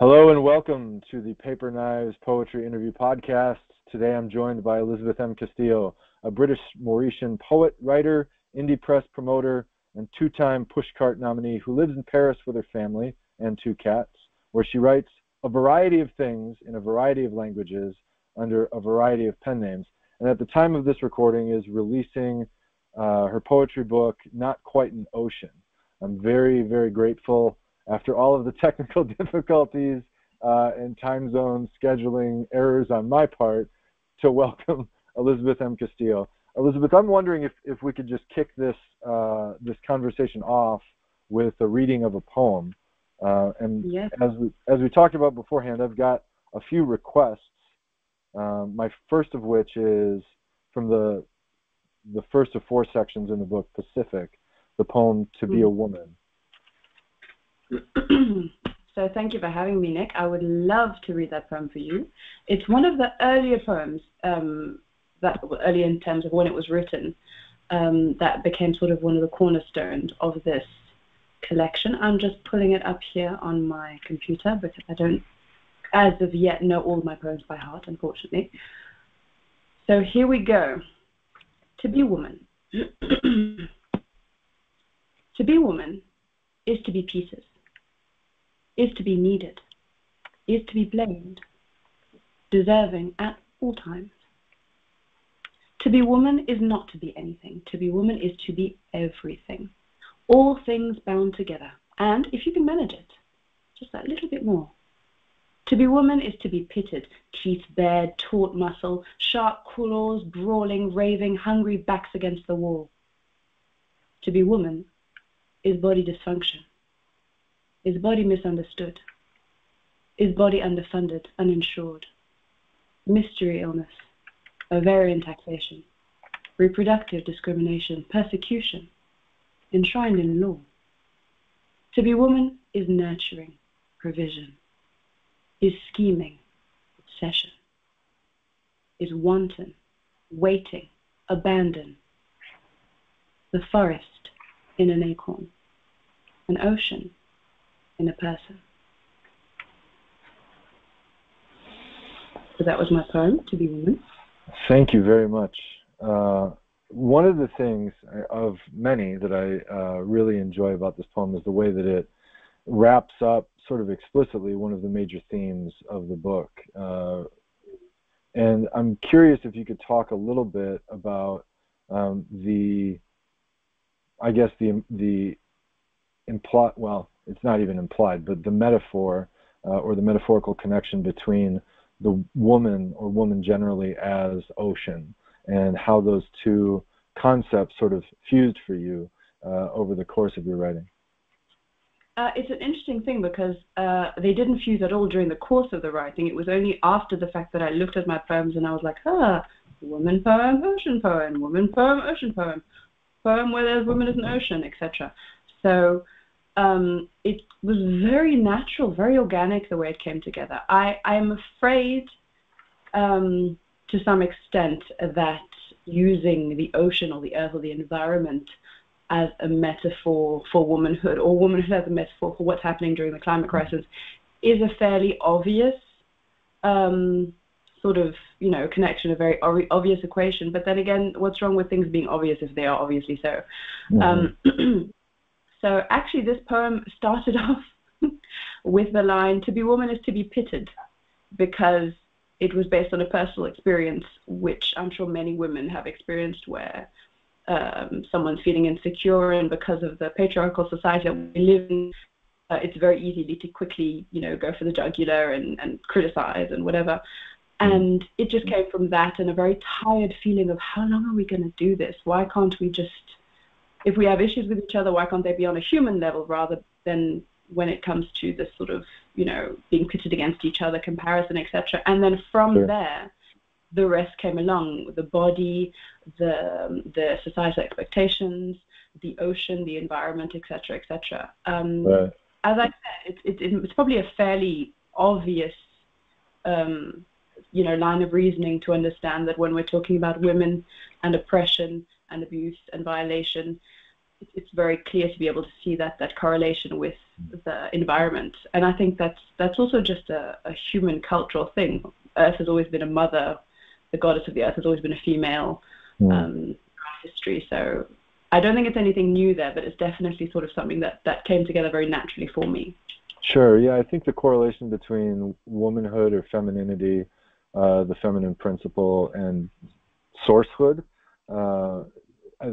Hello and welcome to the Paper Knives Poetry Interview Podcast. Today I'm joined by Elizabeth M. Castillo, a British Mauritian poet, writer, indie press promoter, and two time Pushcart nominee who lives in Paris with her family and two cats, where she writes a variety of things in a variety of languages under a variety of pen names. And at the time of this recording is releasing uh, her poetry book, Not Quite an Ocean. I'm very, very grateful after all of the technical difficulties uh, and time zone scheduling errors on my part, to welcome Elizabeth M. Castillo. Elizabeth, I'm wondering if, if we could just kick this uh, this conversation off with a reading of a poem. Uh, and yes. as we as we talked about beforehand, I've got a few requests. Um, my first of which is from the the first of four sections in the book Pacific, the poem "To Be mm. a Woman." so thank you for having me, Nick. I would love to read that poem for you. It's one of the earlier poems um, that early in terms of when it was written um, that became sort of one of the cornerstones of this collection. I'm just pulling it up here on my computer because I don't, as of yet, know all my poems by heart, unfortunately. So here we go. To be a woman. to be woman is to be pieces is to be needed, is to be blamed, deserving at all times. To be woman is not to be anything. To be woman is to be everything. All things bound together. And if you can manage it, just that little bit more. To be woman is to be pitted, teeth bared, taut muscle, sharp claws, brawling, raving, hungry backs against the wall. To be woman is body dysfunction. Is body misunderstood? Is body underfunded, uninsured? Mystery illness, ovarian taxation, reproductive discrimination, persecution, enshrined in law. To be woman is nurturing, provision, is scheming, obsession, is wanton, waiting, abandon. The forest in an acorn, an ocean in a person. So that was my poem, To Be Woman. Thank you very much. Uh, one of the things uh, of many that I uh, really enjoy about this poem is the way that it wraps up sort of explicitly one of the major themes of the book. Uh, and I'm curious if you could talk a little bit about um, the, I guess the the implied well it's not even implied, but the metaphor uh, or the metaphorical connection between the woman or woman generally as ocean and how those two concepts sort of fused for you uh, over the course of your writing. Uh, it's an interesting thing because uh, they didn't fuse at all during the course of the writing. It was only after the fact that I looked at my poems and I was like, ah, woman poem, ocean poem, woman poem, ocean poem, where there's women as an ocean, etc. So um, it was very natural, very organic the way it came together. I I'm afraid, um, to some extent, that using the ocean or the earth or the environment as a metaphor for womanhood or womanhood as a metaphor for what's happening during the climate crisis is a fairly obvious um, sort of you know connection, a very obvious equation. But then again, what's wrong with things being obvious if they are obviously so? Mm-hmm. Um, So actually, this poem started off with the line, To be woman is to be pitted, because it was based on a personal experience, which I'm sure many women have experienced, where um, someone's feeling insecure, and because of the patriarchal society that we live in, uh, it's very easy to quickly, you know, go for the jugular and, and criticize and whatever. And it just came from that and a very tired feeling of how long are we going to do this? Why can't we just if we have issues with each other, why can't they be on a human level rather than when it comes to this sort of, you know, being pitted against each other, comparison, etc. And then from sure. there, the rest came along: the body, the the societal expectations, the ocean, the environment, etc., etc. Um, right. As I said, it, it, it's probably a fairly obvious, um, you know, line of reasoning to understand that when we're talking about women and oppression and abuse and violation, it's very clear to be able to see that that correlation with the environment. And I think that's that's also just a, a human cultural thing. Earth has always been a mother. The goddess of the earth has always been a female mm. um, history. So I don't think it's anything new there, but it's definitely sort of something that that came together very naturally for me. Sure. Yeah, I think the correlation between womanhood or femininity, uh, the feminine principle, and sourcehood. Uh,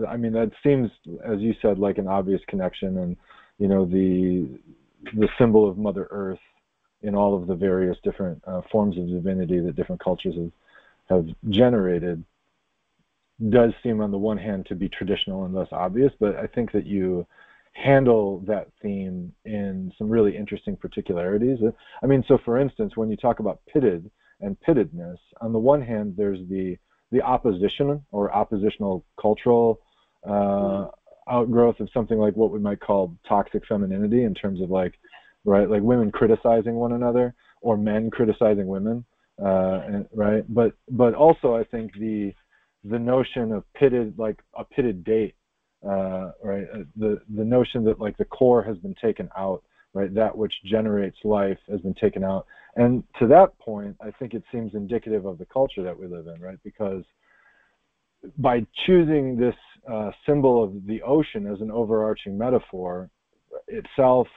I mean, that seems, as you said, like an obvious connection, and you know, the the symbol of Mother Earth in all of the various different uh, forms of divinity that different cultures have have generated does seem, on the one hand, to be traditional and less obvious, but I think that you handle that theme in some really interesting particularities. I mean, so for instance, when you talk about pitted and pittedness, on the one hand, there's the the opposition or oppositional cultural uh, outgrowth of something like what we might call toxic femininity in terms of like, right, like women criticizing one another or men criticizing women, uh, and, right? But but also I think the the notion of pitted like a pitted date, uh, right? Uh, the the notion that like the core has been taken out, right? That which generates life has been taken out, and to that point, I think it seems indicative of the culture that we live in, right? Because by choosing this uh, symbol of the ocean as an overarching metaphor, itself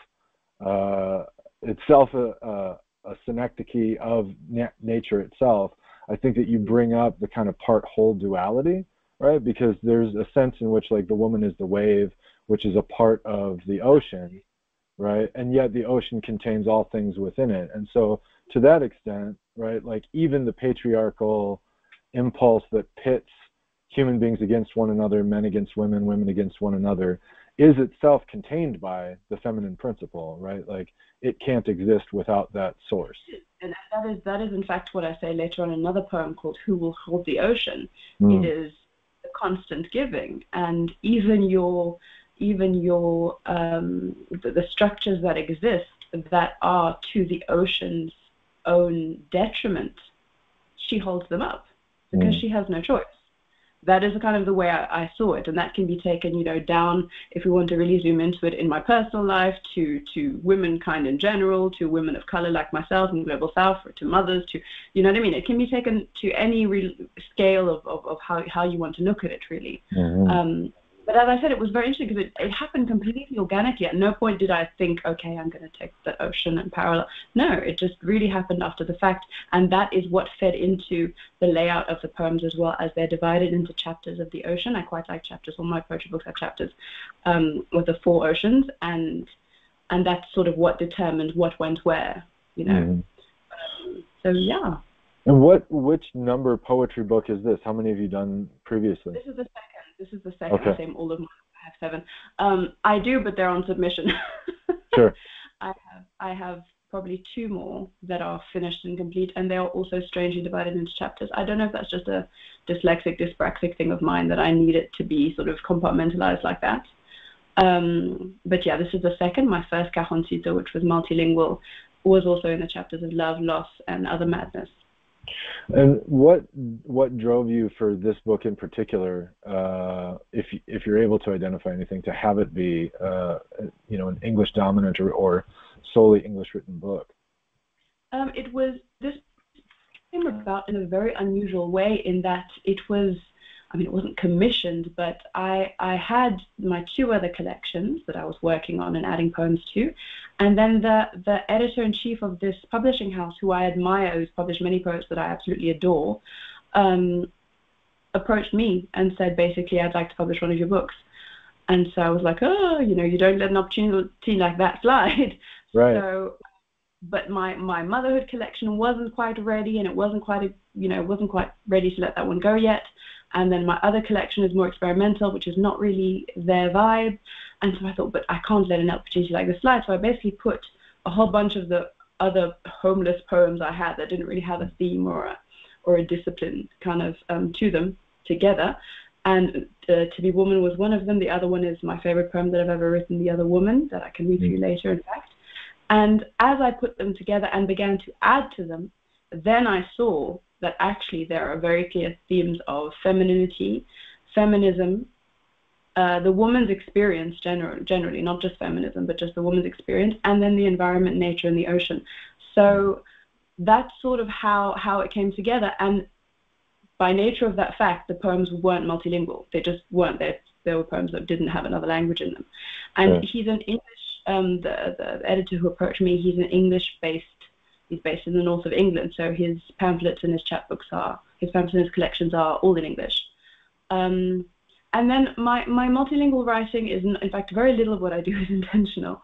uh, itself a, a, a synecdoche of na- nature itself, I think that you bring up the kind of part whole duality, right? Because there's a sense in which like the woman is the wave, which is a part of the ocean, right? And yet the ocean contains all things within it. And so to that extent, right, like even the patriarchal impulse that pits human beings against one another, men against women, women against one another, is itself contained by the feminine principle, right? Like it can't exist without that source. And that is that is in fact what I say later on in another poem called "Who Will Hold the Ocean." Mm. It is the constant giving, and even your even your um, the, the structures that exist that are to the ocean's own detriment, she holds them up because mm. she has no choice that is kind of the way I, I, saw it, and that can be taken, you know, down if we want to really zoom into it in my personal life to to womankind in general, to women of color like myself in the global south, or to mothers, to you know what I mean. It can be taken to any scale of, of, of how how you want to look at it, really. Mm-hmm. Um, but as I said, it was very interesting because it, it happened completely organically. At no point did I think, okay, I'm going to take the ocean and parallel. No, it just really happened after the fact. And that is what fed into the layout of the poems as well as they're divided into chapters of the ocean. I quite like chapters. All my poetry books have chapters um, with the four oceans. And and that's sort of what determined what went where, you know. Um, so, yeah. And what which number poetry book is this? How many have you done previously? This is the second. This is the second. Okay. Same, all of them have seven. Um, I do, but they're on submission. sure. I have I have probably two more that are finished and complete, and they are also strangely divided into chapters. I don't know if that's just a dyslexic, dyspraxic thing of mine that I need it to be sort of compartmentalized like that. Um, but yeah, this is the second. My first Cajoncito, which was multilingual, was also in the chapters of love, loss, and other madness. And what what drove you for this book in particular, uh, if if you're able to identify anything, to have it be uh, you know an English dominant or, or solely English written book? Um, it was this came about in a very unusual way in that it was I mean, it wasn't commissioned, but I, I had my two other collections that I was working on and adding poems to. And then the, the editor in chief of this publishing house, who I admire, who's published many poets that I absolutely adore, um, approached me and said, basically, I'd like to publish one of your books. And so I was like, oh, you know, you don't let an opportunity like that slide. Right. So, but my, my motherhood collection wasn't quite ready and it wasn't quite, a, you know, wasn't quite ready to let that one go yet. And then my other collection is more experimental, which is not really their vibe. And so I thought, but I can't let an opportunity like this slide. So I basically put a whole bunch of the other homeless poems I had that didn't really have a theme or a, or a discipline kind of um, to them together. And uh, To Be Woman was one of them. The other one is my favorite poem that I've ever written, The Other Woman, that I can read to you mm. later, in fact. And as I put them together and began to add to them, then I saw that actually there are very clear themes of femininity, feminism, uh, the woman's experience general, generally, not just feminism, but just the woman's experience, and then the environment, nature, and the ocean. So that's sort of how, how it came together. And by nature of that fact, the poems weren't multilingual. They just weren't. They, there were poems that didn't have another language in them. And he's an English, um, the, the editor who approached me, he's an English-based, he's based in the north of England, so his pamphlets and his chapbooks are, his pamphlets and his collections are all in English. Um, and then my, my multilingual writing is, in fact, very little of what I do is intentional.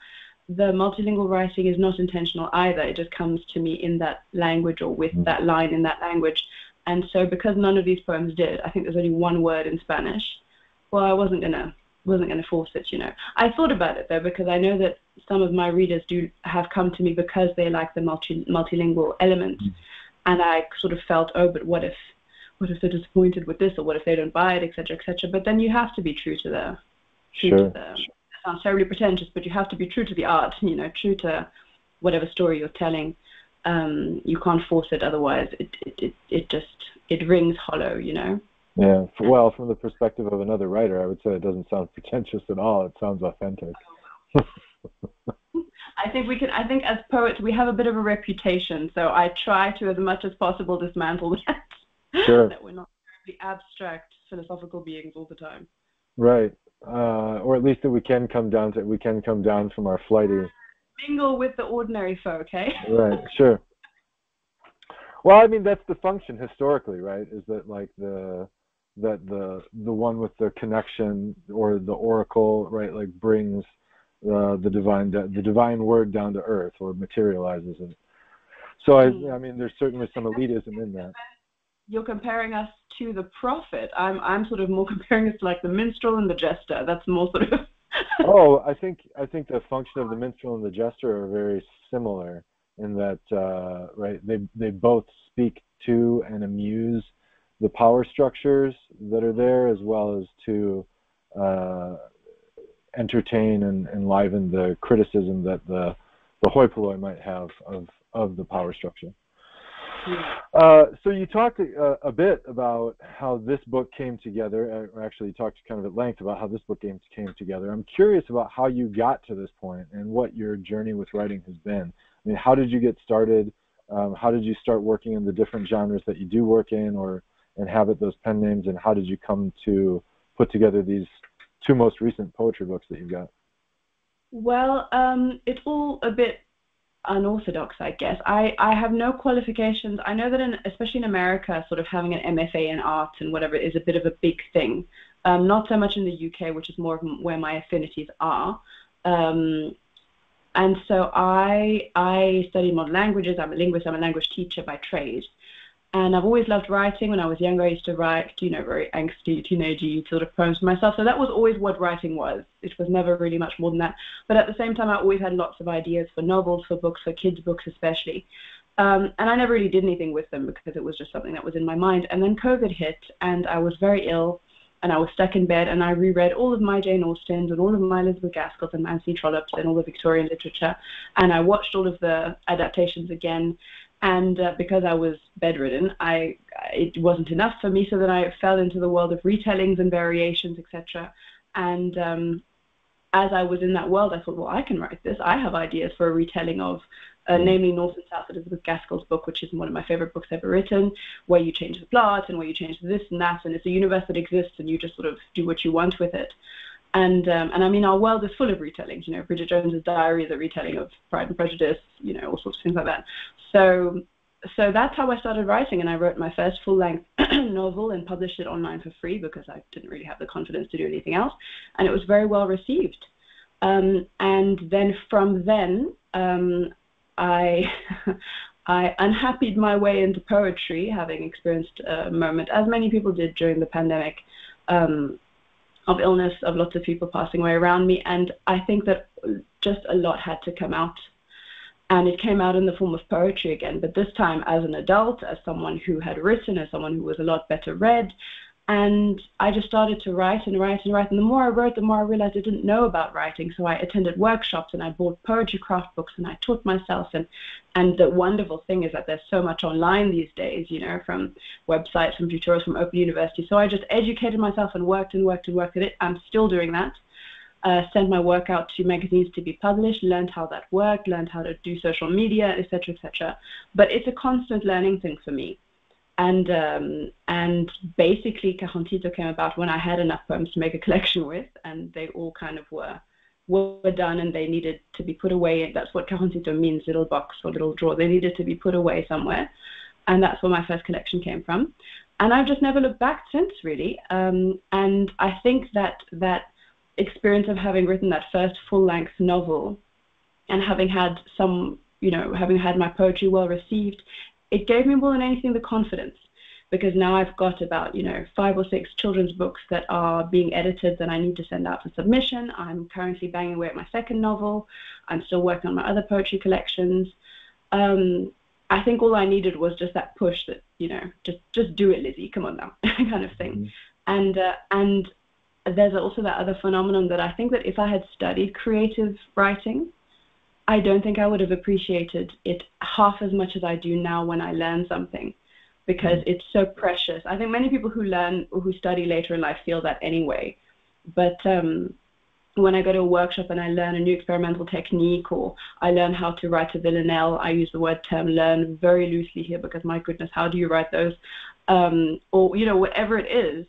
The multilingual writing is not intentional either. It just comes to me in that language or with mm. that line in that language. And so because none of these poems did, I think there's only one word in Spanish. Well, I wasn't gonna wasn't gonna force it, you know. I thought about it though because I know that some of my readers do have come to me because they like the multi multilingual element, mm. and I sort of felt, oh, but what if what if they're disappointed with this or what if they don't buy it, etc., etc. But then you have to be true to the true sure. to the sounds terribly pretentious, but you have to be true to the art, you know, true to whatever story you're telling. Um, you can't force it, otherwise it, it, it, it just it rings hollow, you know. Yeah. Well, from the perspective of another writer, I would say it doesn't sound pretentious at all. It sounds authentic. I think we can. I think as poets, we have a bit of a reputation, so I try to, as much as possible, dismantle that. Sure. that we're not the abstract philosophical beings all the time. Right. Uh, or at least that we can come down to we can come down from our flighty mingle with the ordinary folk, eh? right, sure. Well, I mean that's the function historically, right? Is that like the that the the one with the connection or the oracle, right, like brings uh, the divine the divine word down to earth or materializes it. So I. I mean, there's certainly some elitism in that you're comparing us to the prophet. I'm I'm sort of more comparing us to like the minstrel and the jester. That's more sort of. oh, I think I think the function of the minstrel and the jester are very similar in that uh, right they they both speak to and amuse the power structures that are there as well as to uh, entertain and enliven the criticism that the the hoi polloi might have of of the power structure. Uh, so you talked a, uh, a, bit about how this book came together, or actually you talked kind of at length about how this book came, came together. I'm curious about how you got to this point and what your journey with writing has been. I mean, how did you get started? Um, how did you start working in the different genres that you do work in or inhabit those pen names? And how did you come to put together these two most recent poetry books that you've got? Well, um, it's all a bit unorthodox, I guess. I, I have no qualifications. I know that, in, especially in America, sort of having an MFA in art and whatever is a bit of a big thing. Um, not so much in the UK, which is more of where my affinities are. Um, and so I I study modern languages. I'm a linguist. I'm a language teacher by trade. And I've always loved writing. When I was younger, I used to write, you know, very angsty, teenagey sort of poems for myself. So that was always what writing was. It was never really much more than that. But at the same time, I always had lots of ideas for novels, for books, for kids' books especially. Um, and I never really did anything with them because it was just something that was in my mind. And then COVID hit, and I was very ill, and I was stuck in bed, and I reread all of my Jane Austens and all of my Elizabeth Gaskells and Anthony Trollopes and all the Victorian literature, and I watched all of the adaptations again, and uh, because I was bedridden, I it wasn't enough for me. So then I fell into the world of retellings and variations, etc. And um, as I was in that world, I thought, well, I can write this. I have ideas for a retelling of, uh, mm. namely North and South Elizabeth Gaskell's book, which is one of my favorite books ever written, where you change the plot and where you change this and that, and it's a universe that exists, and you just sort of do what you want with it. And um, and I mean, our world is full of retellings. You know, Bridget Jones's Diary is a retelling of Pride and Prejudice. You know, all sorts of things like that. So so that's how I started writing, and I wrote my first full-length novel and published it online for free because I didn't really have the confidence to do anything else, and it was very well received. Um, and then from then, um, I I unhappied my way into poetry, having experienced a moment, as many people did during the pandemic, um, of illness, of lots of people passing away around me, and I think that just a lot had to come out. And it came out in the form of poetry again, but this time as an adult, as someone who had written, as someone who was a lot better read, and I just started to write and write and write. And the more I wrote, the more I realized I didn't know about writing. So I attended workshops and I bought poetry craft books and I taught myself. And and the wonderful thing is that there's so much online these days, you know, from websites, from tutorials, from Open University. So I just educated myself and worked and worked and worked at it. I'm still doing that. Uh, sent my work out to magazines to be published, learned how that worked, learned how to do social media, etc., etc. But it's a constant learning thing for me and um, and basically Cajoncito came about when I had enough poems to make a collection with, and they all kind of were were done, and they needed to be put away. And That's what Cajoncito means, little box or little drawer. They needed to be put away somewhere, and that's where my first collection came from. And I've just never looked back since, really. Um, and I think that that experience of having written that first full-length novel, and having had some, you know, having had my poetry well received it gave me more than anything the confidence because now I've got about you know five or six children's books that are being edited that I need to send out for submission. I'm currently banging away at my second novel. I'm still working on my other poetry collections. Um, I think all I needed was just that push that you know just just do it, Lizzie. Come on now, kind of thing. Mm-hmm. And uh, and there's also that other phenomenon that I think that if I had studied creative writing, I don't think I would have appreciated it half as much as I do now when I learn something because it's so precious. I think many people who learn or who study later in life feel that anyway. But um, when I go to a workshop and I learn a new experimental technique or I learn how to write a villanelle, I use the word term learn very loosely here because my goodness, how do you write those? Um, or, you know, whatever it is,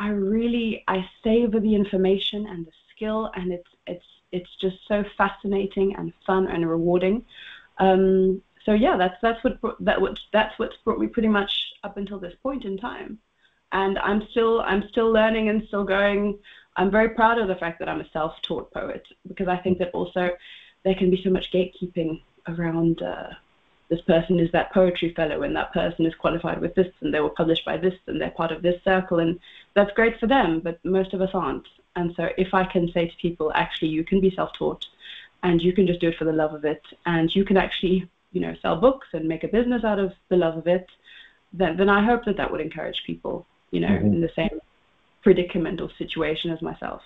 I really, I savor the information and the skill and it's, it's it's just so fascinating and fun and rewarding. Um, so yeah, that's that's what that what that's what's brought me pretty much up until this point in time, and I'm still I'm still learning and still going. I'm very proud of the fact that I'm a self-taught poet because I think that also there can be so much gatekeeping around. Uh, this person is that poetry fellow and that person is qualified with this and they were published by this and they're part of this circle and that's great for them but most of us aren't and so if I can say to people, actually, you can be self-taught and you can just do it for the love of it and you can actually, you know, sell books and make a business out of the love of it, then, then I hope that that would encourage people, you know, mm-hmm. in the same predicament or situation as myself.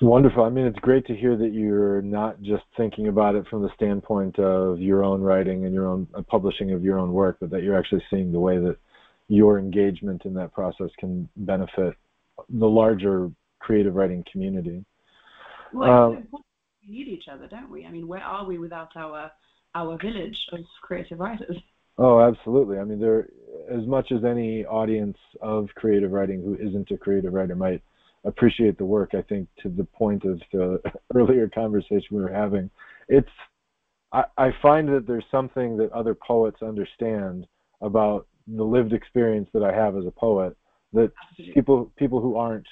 Wonderful. I mean, it's great to hear that you're not just thinking about it from the standpoint of your own writing and your own uh, publishing of your own work, but that you're actually seeing the way that your engagement in that process can benefit the larger creative writing community. Well, um, we need each other, don't we? I mean, where are we without our our village of creative writers? Oh, absolutely. I mean, there as much as any audience of creative writing who isn't a creative writer might appreciate the work. I think to the point of the earlier conversation we were having, it's I, I find that there's something that other poets understand about the lived experience that I have as a poet that people people who aren't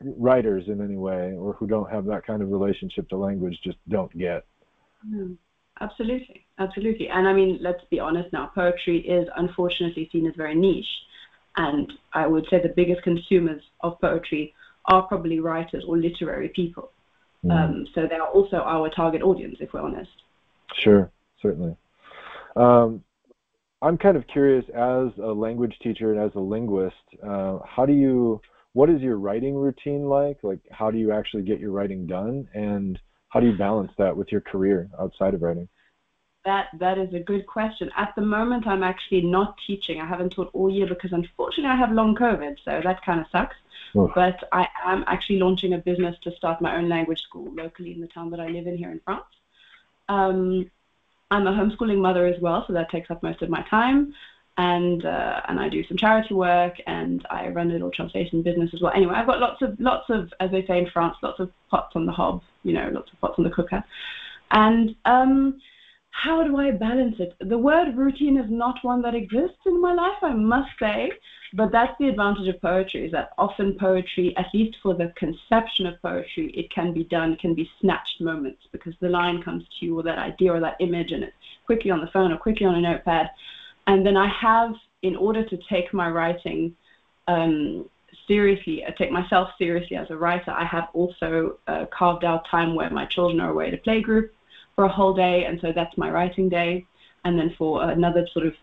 writers in any way or who don't have that kind of relationship to language just don't get. Mm, absolutely, absolutely. And I mean, let's be honest now. Poetry is unfortunately seen as very niche, and I would say the biggest consumers of poetry are probably writers or literary people. Mm. Um, so they are also our target audience, if we're honest. Sure, certainly. Um, I'm kind of curious as a language teacher and as a linguist, uh, how do you, what is your writing routine like? Like, how do you actually get your writing done? And how do you balance that with your career outside of writing? That that is a good question. At the moment, I'm actually not teaching. I haven't taught all year because unfortunately I have long COVID, so that kind of sucks. But I am actually launching a business to start my own language school locally in the town that I live in here in France. Um, I'm a homeschooling mother as well, so that takes up most of my time. And uh, and I do some charity work, and I run a little translation business as well. Anyway, I've got lots of lots of, as they say in France, lots of pots on the hob. You know, lots of pots on the cooker. And um, how do I balance it? The word routine is not one that exists in my life, I must say. But that's the advantage of poetry, is that often poetry, at least for the conception of poetry, it can be done, can be snatched moments because the line comes to you or that idea or that image and it's quickly on the phone or quickly on a notepad. And then I have, in order to take my writing um, seriously, I uh, take myself seriously as a writer, I have also uh, carved out time where my children are away at a playgroup for a whole day, and so that's my writing day. And then for another sort of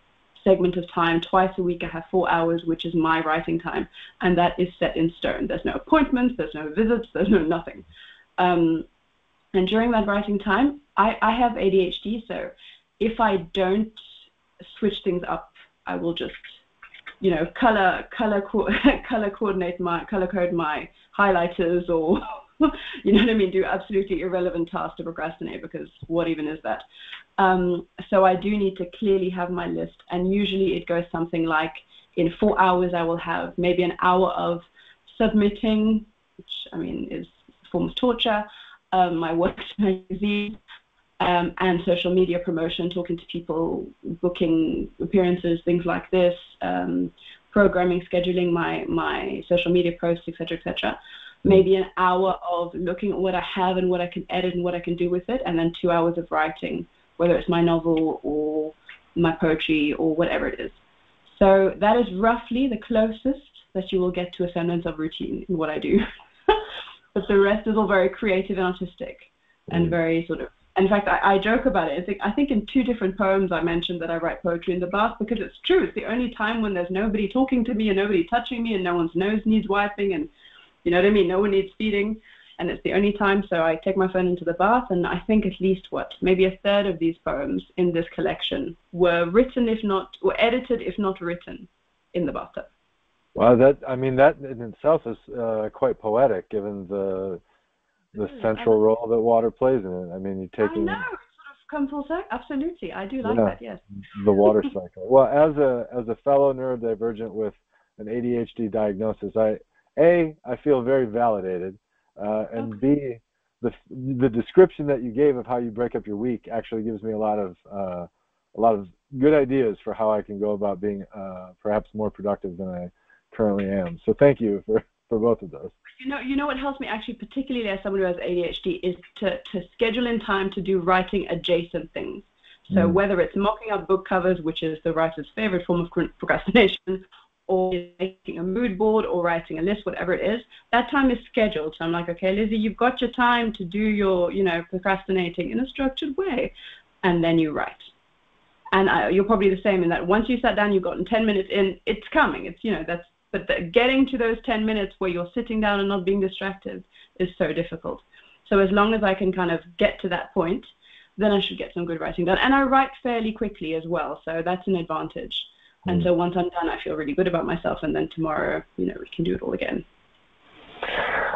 segment of time. Twice a week, I have four hours, which is my writing time, and that is set in stone. There's no appointments, there's no visits, there's no nothing. Um, and during that writing time, I, I have ADHD, so if I don't switch things up, I will just, you know, color color co- color coordinate my color code my highlighters or you know what I mean, do absolutely irrelevant tasks to procrastinate because what even is that? Um, so I do need to clearly have my list, and usually it goes something like in four hours I will have maybe an hour of submitting, which I mean is a form of torture, um, my work magazine, um, and social media promotion, talking to people, booking appearances, things like this, um, programming, scheduling my my social media posts, etc., etc maybe an hour of looking at what I have and what I can edit and what I can do with it, and then two hours of writing, whether it's my novel or my poetry or whatever it is. So that is roughly the closest that you will get to a semblance of routine in what I do. but the rest is all very creative and artistic and mm. very sort of in fact, I, I, joke about it. I think, I think in two different poems I mentioned that I write poetry in the bath because it's true. It's the only time when there's nobody talking to me and nobody touching me and no one's nose needs wiping and you know what I mean? No one needs feeding, and it's the only time. So I take my phone into the bath, and I think at least what maybe a third of these poems in this collection were written, if not, were edited, if not written, in the bathtub. Well, that I mean that in itself is uh, quite poetic, given the the mm, central role that water plays in it. I mean, you take. I know. It sort of come full circle. Absolutely, I do like yeah, that. Yes. The water cycle. Well, as a as a fellow neurodivergent with an ADHD diagnosis, I a, I feel very validated, uh, and okay. B, the the description that you gave of how you break up your week actually gives me a lot of uh, a lot of good ideas for how I can go about being uh, perhaps more productive than I currently am. So thank you for for both of those. You know, you know what helps me actually, particularly as someone who has ADHD, is to to schedule in time to do writing adjacent things. So mm. whether it's mocking up book covers, which is the writer's favorite form of procrastination, or making a mood board or writing a list, whatever it is, that time is scheduled. So I'm like, okay, Lizzie, you've got your time to do your, you know, procrastinating in a structured way. And then you write. And I, you're probably the same in that once you sat down, you've gotten 10 minutes in, it's coming. It's, you know, that's, but the, getting to those 10 minutes where you're sitting down and not being distracted is so difficult. So as long as I can kind of get to that point, then I should get some good writing done. And I write fairly quickly as well, so that's an advantage. And mm. so once I'm done, I feel really good about myself, and then tomorrow, you know, we can do it all again.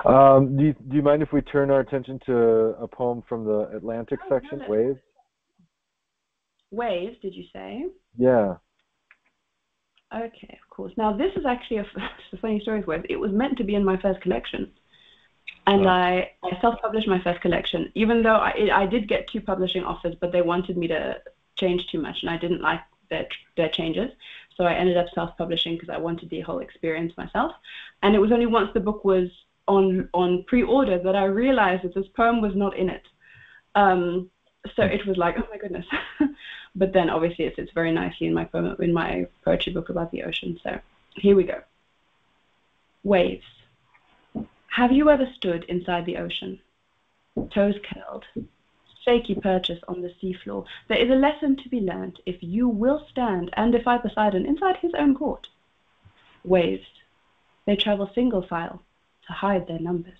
Um, do, you, do you mind if we turn our attention to a poem from the Atlantic oh, section, no, Waves? Waves, did you say? Yeah. Okay, of course. Now this is actually a, a funny story with Waves. It was meant to be in my first collection, and oh. I, I self-published my first collection. Even though I, I did get two publishing offers, but they wanted me to change too much, and I didn't like their, their changes. So I ended up self-publishing because I wanted the whole experience myself. And it was only once the book was on on pre-order that I realized that this poem was not in it. Um, so it was like, oh my goodness. but then obviously it fits very nicely in my poem, in my poetry book about the ocean. So here we go. Waves. Have you ever stood inside the ocean? Toes curled, shaky purchase on the seafloor. There is a lesson to be learned if you will stand and defy Poseidon inside his own court. Waves. They travel single file to hide their numbers.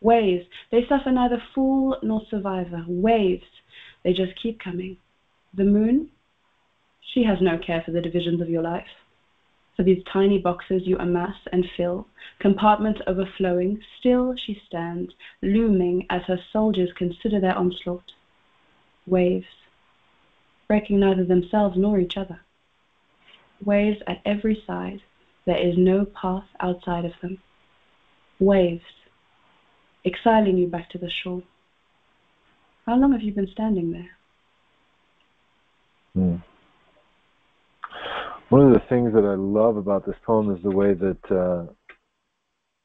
Waves. They suffer neither fool nor survivor. Waves. They just keep coming. The moon. She has no care for the divisions of your life for these tiny boxes you amass and fill, compartments overflowing, still she stands, looming as her soldiers consider their onslaught. Waves, breaking neither themselves nor each other. Waves at every side, there is no path outside of them. Waves, exiling you back to the shore. How long have you been standing there? Hmm one of the things that I love about this poem is the way that uh,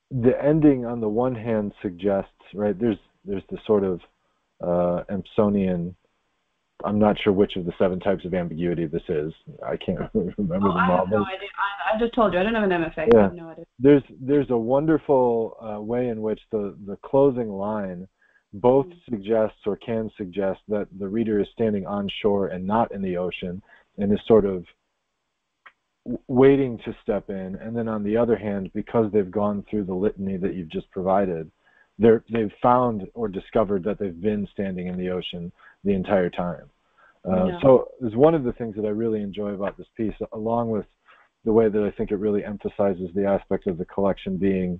the ending, on the one hand, suggests right there's there's the sort of uh, Empsonian. I'm not sure which of the seven types of ambiguity this is. I can't remember oh, them all. I have no idea. I, I, just told you I don't have an MFA. Yeah. I have no idea. There's there's a wonderful uh, way in which the the closing line both mm. suggests or can suggest that the reader is standing on shore and not in the ocean, and is sort of waiting to step in, and then on the other hand, because they've gone through the litany that you've just provided, they're, they've found or discovered that they've been standing in the ocean the entire time. Uh, yeah. So it's one of the things that I really enjoy about this piece, along with the way that I think it really emphasizes the aspect of the collection being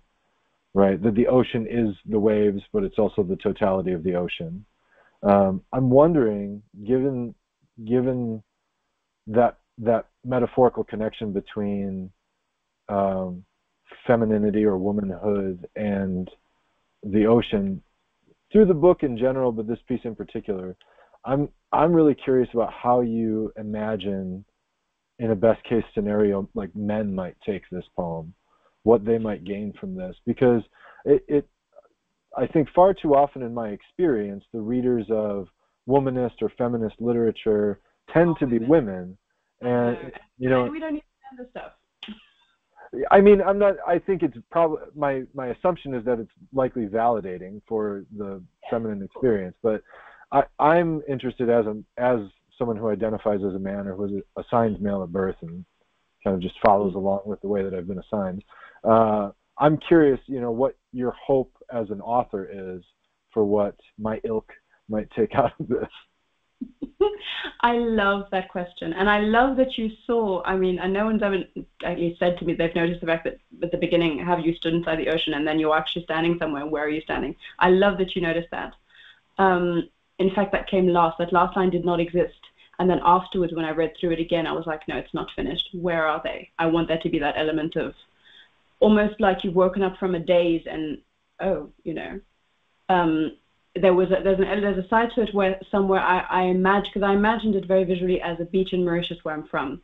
right that the ocean is the waves, but it's also the totality of the ocean. Um, I'm wondering, given given that that metaphorical connection between um, femininity or womanhood and the ocean. Through the book in general, but this piece in particular, I'm I'm really curious about how you imagine in a best case scenario like men might take this poem, what they might gain from this because it, it I think far too often in my experience the readers of womanist or feminist literature tend to be women and you know we don't need to the stuff I mean, I'm not. I think it's probably my my assumption is that it's likely validating for the feminine experience, but I, I'm interested as a as someone who identifies as a man or who was assigned male at birth and kind of just follows mm-hmm. along with the way that I've been assigned. Uh, I'm curious, you know, what your hope as an author is for what my ilk might take out of this. I love that question, and I love that you saw. I mean, and no one's ever at least said to me they've noticed the fact that at the beginning, have you stood inside the ocean, and then you're actually standing somewhere. Where are you standing? I love that you noticed that. Um, in fact, that came last. That last line did not exist. And then afterwards, when I read through it again, I was like, no, it's not finished. Where are they? I want there to be that element of almost like you've woken up from a daze and oh, you know, um, there was a, there's an there's a side to it where somewhere I, I imagine because I imagined it very visually as a beach in Mauritius where I'm from,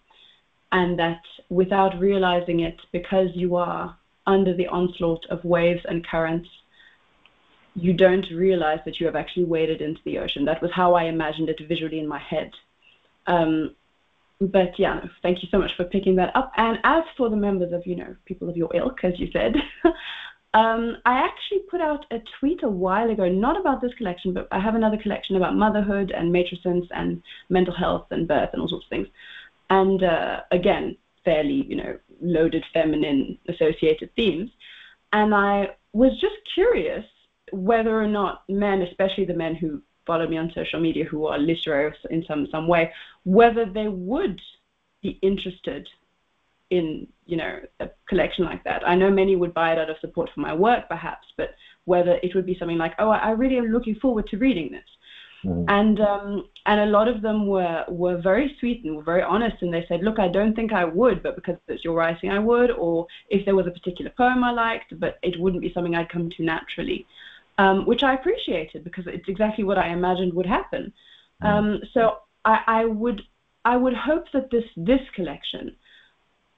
and that without realizing it, because you are under the onslaught of waves and currents, you don't realize that you have actually waded into the ocean. That was how I imagined it visually in my head. Um, but yeah, thank you so much for picking that up. And as for the members of, you know, people of your ilk, as you said, um, I actually put out a tweet a while ago, not about this collection, but I have another collection about motherhood and matrescence and mental health and birth and all sorts of things. And uh, again, fairly, you know, loaded feminine associated themes. And I was just curious whether or not men, especially the men who follow me on social media who are literary in some some way, whether they would be interested in you know a collection like that. I know many would buy it out of support for my work, perhaps, but whether it would be something like, oh, I really am looking forward to reading this. Mm. And um, and a lot of them were were very sweet and were very honest, and they said, look, I don't think I would, but because it's your writing, I would, or if there was a particular poem I liked, but it wouldn't be something I'd come to naturally um, which I appreciated because it's exactly what I imagined would happen. Mm. Um, so I, I, would I would hope that this this collection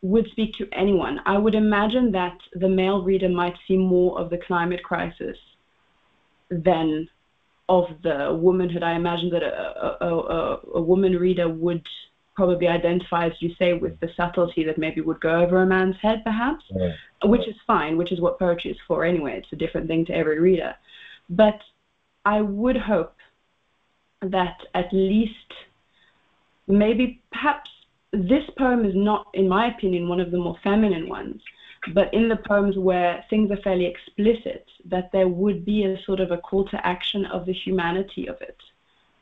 would speak to anyone. I would imagine that the male reader might see more of the climate crisis than of the womanhood. I imagine that a, a, a, a woman reader would probably identify, as you say, with the subtlety that maybe would go over a man's head, perhaps, yeah. which is fine, which is what poetry is for anyway. It's a different thing to every reader. But I would hope that at least maybe perhaps this poem is not, in my opinion, one of the more feminine ones, but in the poems where things are fairly explicit, that there would be a sort of a call to action of the humanity of it.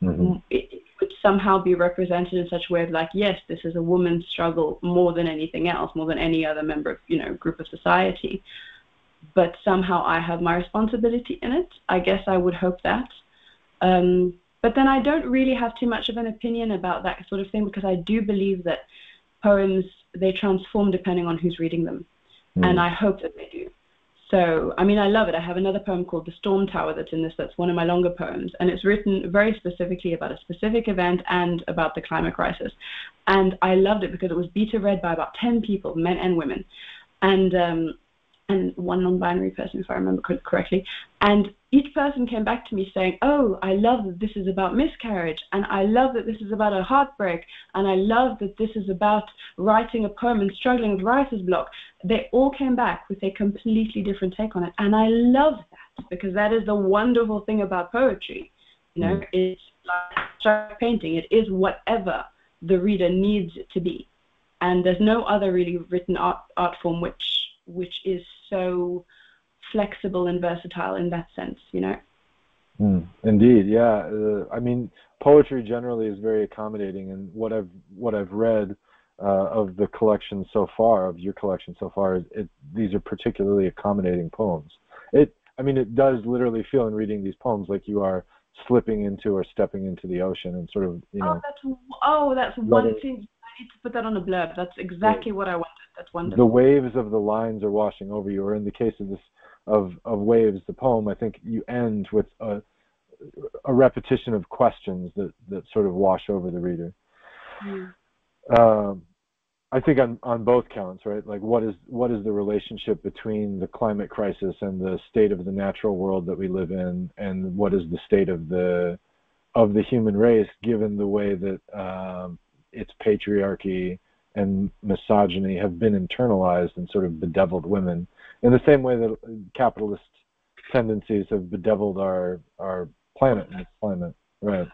Mm-hmm. It, would somehow be represented in such a way of like, yes, this is a woman's struggle more than anything else, more than any other member of, you know, group of society but somehow I have my responsibility in it. I guess I would hope that. Um, but then I don't really have too much of an opinion about that sort of thing because I do believe that poems they transform depending on who's reading them, mm. and I hope that they do. So, I mean, I love it. I have another poem called The Storm Tower that's in this, that's one of my longer poems. And it's written very specifically about a specific event and about the climate crisis. And I loved it because it was beta read by about 10 people, men and women. And um, and one non-binary person, if I remember correctly. And each person came back to me saying, "Oh, I love that this is about miscarriage, and I love that this is about a heartbreak, and I love that this is about writing a poem and struggling with writer's block." They all came back with a completely different take on it, and I love that because that is the wonderful thing about poetry. You know, mm. it's like painting; it is whatever the reader needs it to be and there's no other really written art art form which which is so flexible and versatile in that sense, you know. Mm, indeed, yeah. Uh, I mean, poetry generally is very accommodating, and what I've what I've read uh, of the collection so far, of your collection so far, it, these are particularly accommodating poems. It, I mean, it does literally feel in reading these poems like you are slipping into or stepping into the ocean and sort of, you know. Oh, that's, oh, that's one thing. I need to put that on a blurb. That's exactly what I wanted. That's wonderful. The waves of the lines are washing over you, or in the case of this of of waves, the poem, I think you end with a a repetition of questions that that sort of wash over the reader. Um, I think on on both counts, right? Like what is what is the relationship between the climate crisis and the state of the natural world that we live in, and what is the state of the of the human race, given the way that um, its patriarchy and misogyny have been internalized and sort of bedeviled women, in the same way that capitalist tendencies have bedeviled our our planet and climate, right?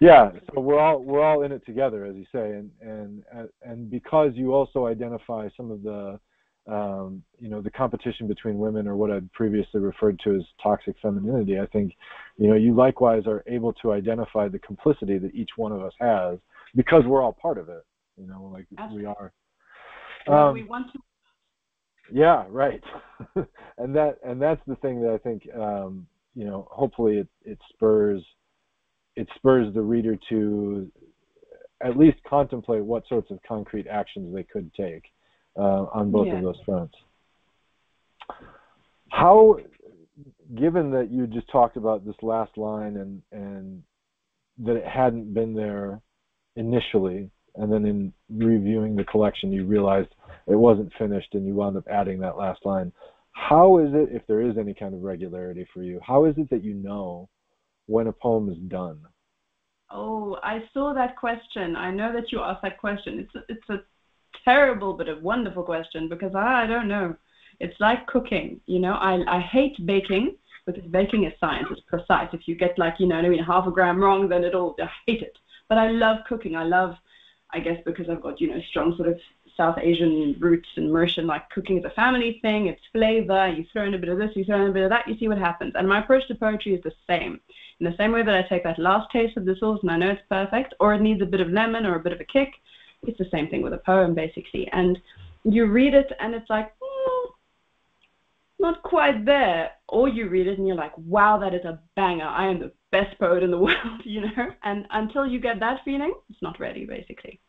yeah so we're all we're all in it together as you say and and and because you also identify some of the um, you know the competition between women or what I'd previously referred to as toxic femininity I think you know you likewise are able to identify the complicity that each one of us has because we're all part of it you know like Absolutely. we are um, we want to yeah right and that and that's the thing that I think um, you know hopefully it, it spurs it spurs the reader to at least contemplate what sorts of concrete actions they could take uh, on both yeah. of those fronts. How, given that you just talked about this last line and and that it hadn't been there initially, and then in reviewing the collection you realized it wasn't finished and you wound up adding that last line. How is it, if there is any kind of regularity for you, how is it that you know when a poem is done? Oh, I saw that question. I know that you asked that question. It's a, it's a terrible but a wonderful question because I, I don't know. It's like cooking, you know. I I hate baking because baking is science. It's precise. If you get like you know, I mean, half a gram wrong, then it'll I hate it. But I love cooking. I love, I guess, because I've got you know strong sort of South Asian roots and Mauritian, like cooking is a family thing, it's flavor, you throw in a bit of this, you throw in a bit of that, you see what happens. And my approach to poetry is the same. In the same way that I take that last taste of the sauce and I know it's perfect, or it needs a bit of lemon or a bit of a kick, it's the same thing with a poem, basically. And you read it and it's like, mm, not quite there. Or you read it and you're like, wow, that is a banger. I am the best poet in the world, you know? And until you get that feeling, it's not ready, basically.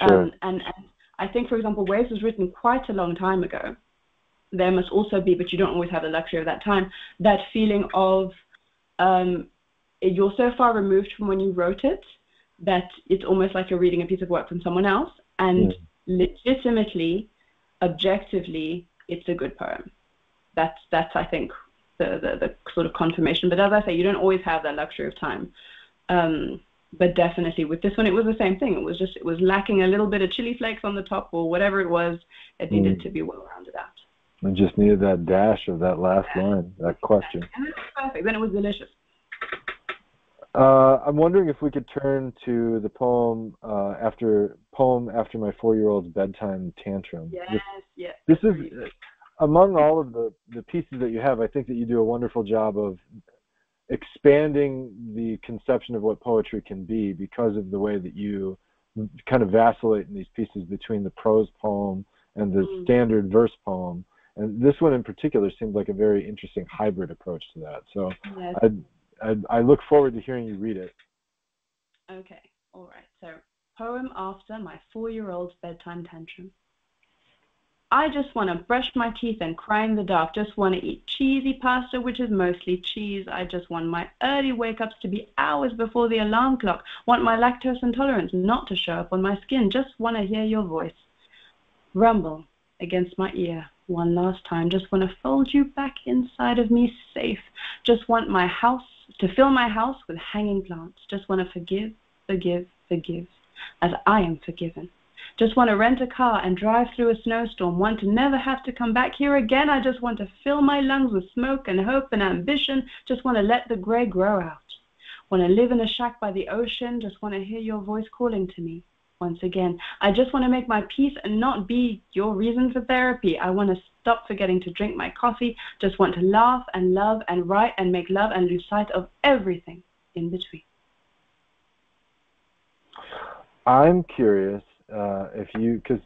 Sure. Um, and, and I think, for example, Waves was written quite a long time ago. There must also be, but you don't always have the luxury of that time, that feeling of um, you're so far removed from when you wrote it that it's almost like you're reading a piece of work from someone else. And legitimately, objectively, it's a good poem. That's that's I think the, the, the sort of confirmation. But as I say, you don't always have that luxury of time. Um, but definitely with this one, it was the same thing. It was just it was lacking a little bit of chili flakes on the top or whatever it was. It needed mm. to be well rounded out. It just needed that dash of that last line, that question. And it was perfect. Then it was delicious. Uh, I'm wondering if we could turn to the poem uh, after poem after my four-year-old's bedtime tantrum. Yes, this, yes. This is among all of the the pieces that you have. I think that you do a wonderful job of expanding the conception of what poetry can be because of the way that you kind of vacillate in these pieces between the prose poem and the mm. standard verse poem. And this one in particular seems like a very interesting hybrid approach to that. So yes. I, I, I look forward to hearing you read it. Okay, all right. So, poem after my four year old's bedtime tantrum. I just want to brush my teeth and cry in the dark. Just want to eat cheesy pasta, which is mostly cheese. I just want my early wake ups to be hours before the alarm clock. Want my lactose intolerance not to show up on my skin. Just want to hear your voice rumble against my ear one last time. Just want to fold you back inside of me safe. Just want my house to fill my house with hanging plants. Just want to forgive, forgive, forgive as I am forgiven. Just want to rent a car and drive through a snowstorm. Want to never have to come back here again. I just want to fill my lungs with smoke and hope and ambition. Just want to let the gray grow out. Want to live in a shack by the ocean. Just want to hear your voice calling to me. once again. I just want to make my peace and not be your reason for therapy. I want to stop forgetting to drink my coffee, just want to laugh and love and write and make love and lose sight of everything in between. I'm curious uh, if you, because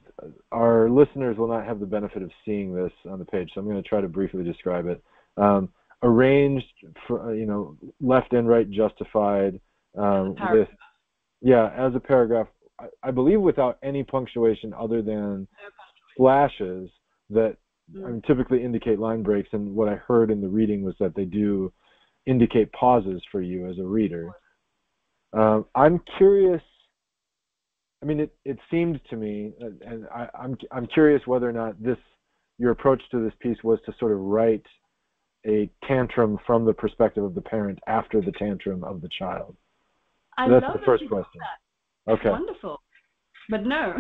our listeners will not have the benefit of seeing this on the page, so I'm going to try to briefly describe it. Um, arranged, for, you know, left and right justified um, with, yeah, as a paragraph. I, I, believe without any punctuation other than flashes that mm. I mean, typically indicate line breaks. And what I heard in the reading was that they do indicate pauses for you as a reader. Um, I'm curious I mean, it, it seemed to me, uh, and I, I'm I'm curious whether or not this your approach to this piece was to sort of write a tantrum from the perspective of the parent after the tantrum of the child. I that's love the first question. That. Okay. Wonderful, but no.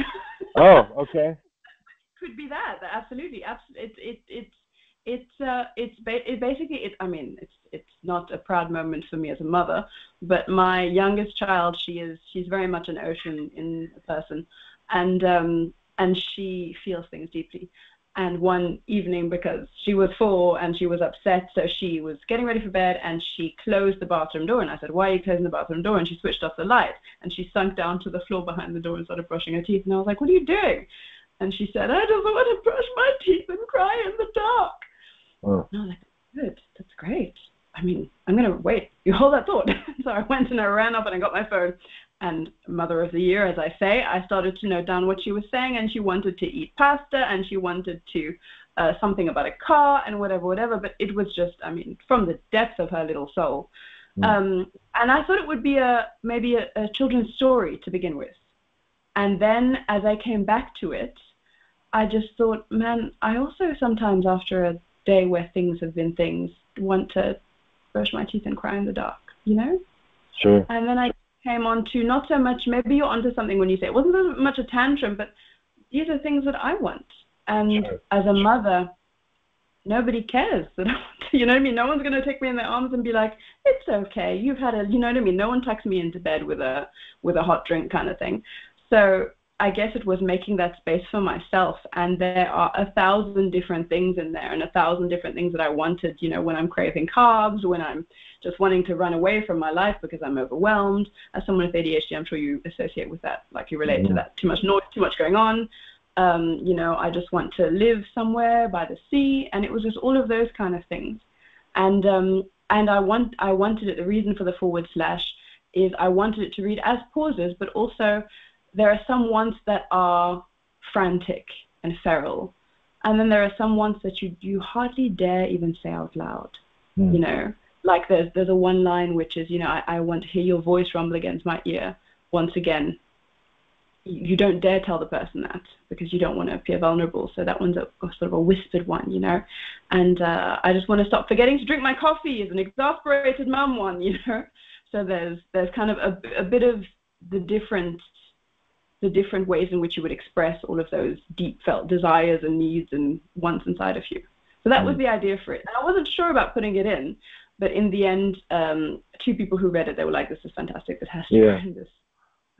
oh, okay. Could be that. Absolutely. Absolutely. It, it, it's it's uh, it's ba- it basically it. I mean, it's it's not a proud moment for me as a mother, but my youngest child, she is she's very much an ocean in person, and um, and she feels things deeply. And one evening, because she was four and she was upset, so she was getting ready for bed and she closed the bathroom door. And I said, "Why are you closing the bathroom door?" And she switched off the light and she sunk down to the floor behind the door and started brushing her teeth. And I was like, "What are you doing?" And she said, "I just want to brush my teeth and cry in the dark." Oh. And I was like, "Good, that's great." I mean, I'm going to wait. You hold that thought. so I went and I ran up and I got my phone. And Mother of the Year, as I say, I started to note down what she was saying. And she wanted to eat pasta and she wanted to uh, something about a car and whatever, whatever. But it was just, I mean, from the depths of her little soul. Mm. Um, and I thought it would be a maybe a, a children's story to begin with. And then as I came back to it, I just thought, man, I also sometimes after a day where things have been things want to brush my teeth and cry in the dark, you know? Sure. And then I came on to not so much, maybe you're onto something when you say it wasn't so much a tantrum, but these are things that I want. And sure. as a mother, nobody cares that I want to, you know what I mean? No one's going to take me in their arms and be like, it's okay, you've had a, you know what I mean? No one tucks me into bed with a, with a hot drink kind of thing. So I guess it was making that space for myself. And there are a thousand different things in there and a thousand different things that I wanted, you know, when I'm craving carbs, when I'm just wanting to run away from my life because I'm overwhelmed. As someone with ADHD, I'm sure you associate with that, like you relate mm-hmm. to that. Too much noise, too much going on. Um, you know, I just want to live somewhere by the sea. And it was just all of those kind of things. And, um, and I want, I wanted it, the reason for the forward slash is I wanted it to read as pauses, but also there are some ones that are frantic and feral, and then there are some ones that you you hardly dare even say out loud. Mm. You know, like there's there's a one line which is you know I, I want to hear your voice rumble against my ear once again. You don't dare tell the person that because you don't want to appear vulnerable. So that one's a, a sort of a whispered one, you know. And uh, I just want to stop forgetting to drink my coffee is an exasperated mum one, you know. So there's there's kind of a, a bit of the different the different ways in which you would express all of those deep felt desires and needs and wants inside of you. So that was mm. the idea for it. And I wasn't sure about putting it in, but in the end, um, two people who read it, they were like, "This is fantastic. This has to yeah. be in this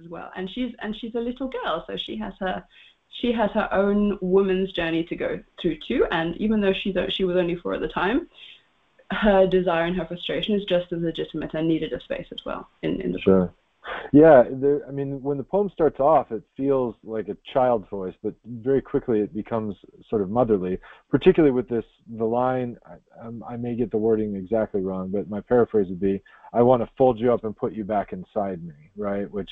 as well." And she's and she's a little girl, so she has her she has her own woman's journey to go through too. And even though she's she was only four at the time, her desire and her frustration is just as legitimate and needed a space as well in in the sure. Book. Yeah, there, I mean, when the poem starts off, it feels like a child's voice, but very quickly it becomes sort of motherly. Particularly with this, the line. I, um, I may get the wording exactly wrong, but my paraphrase would be, "I want to fold you up and put you back inside me." Right, which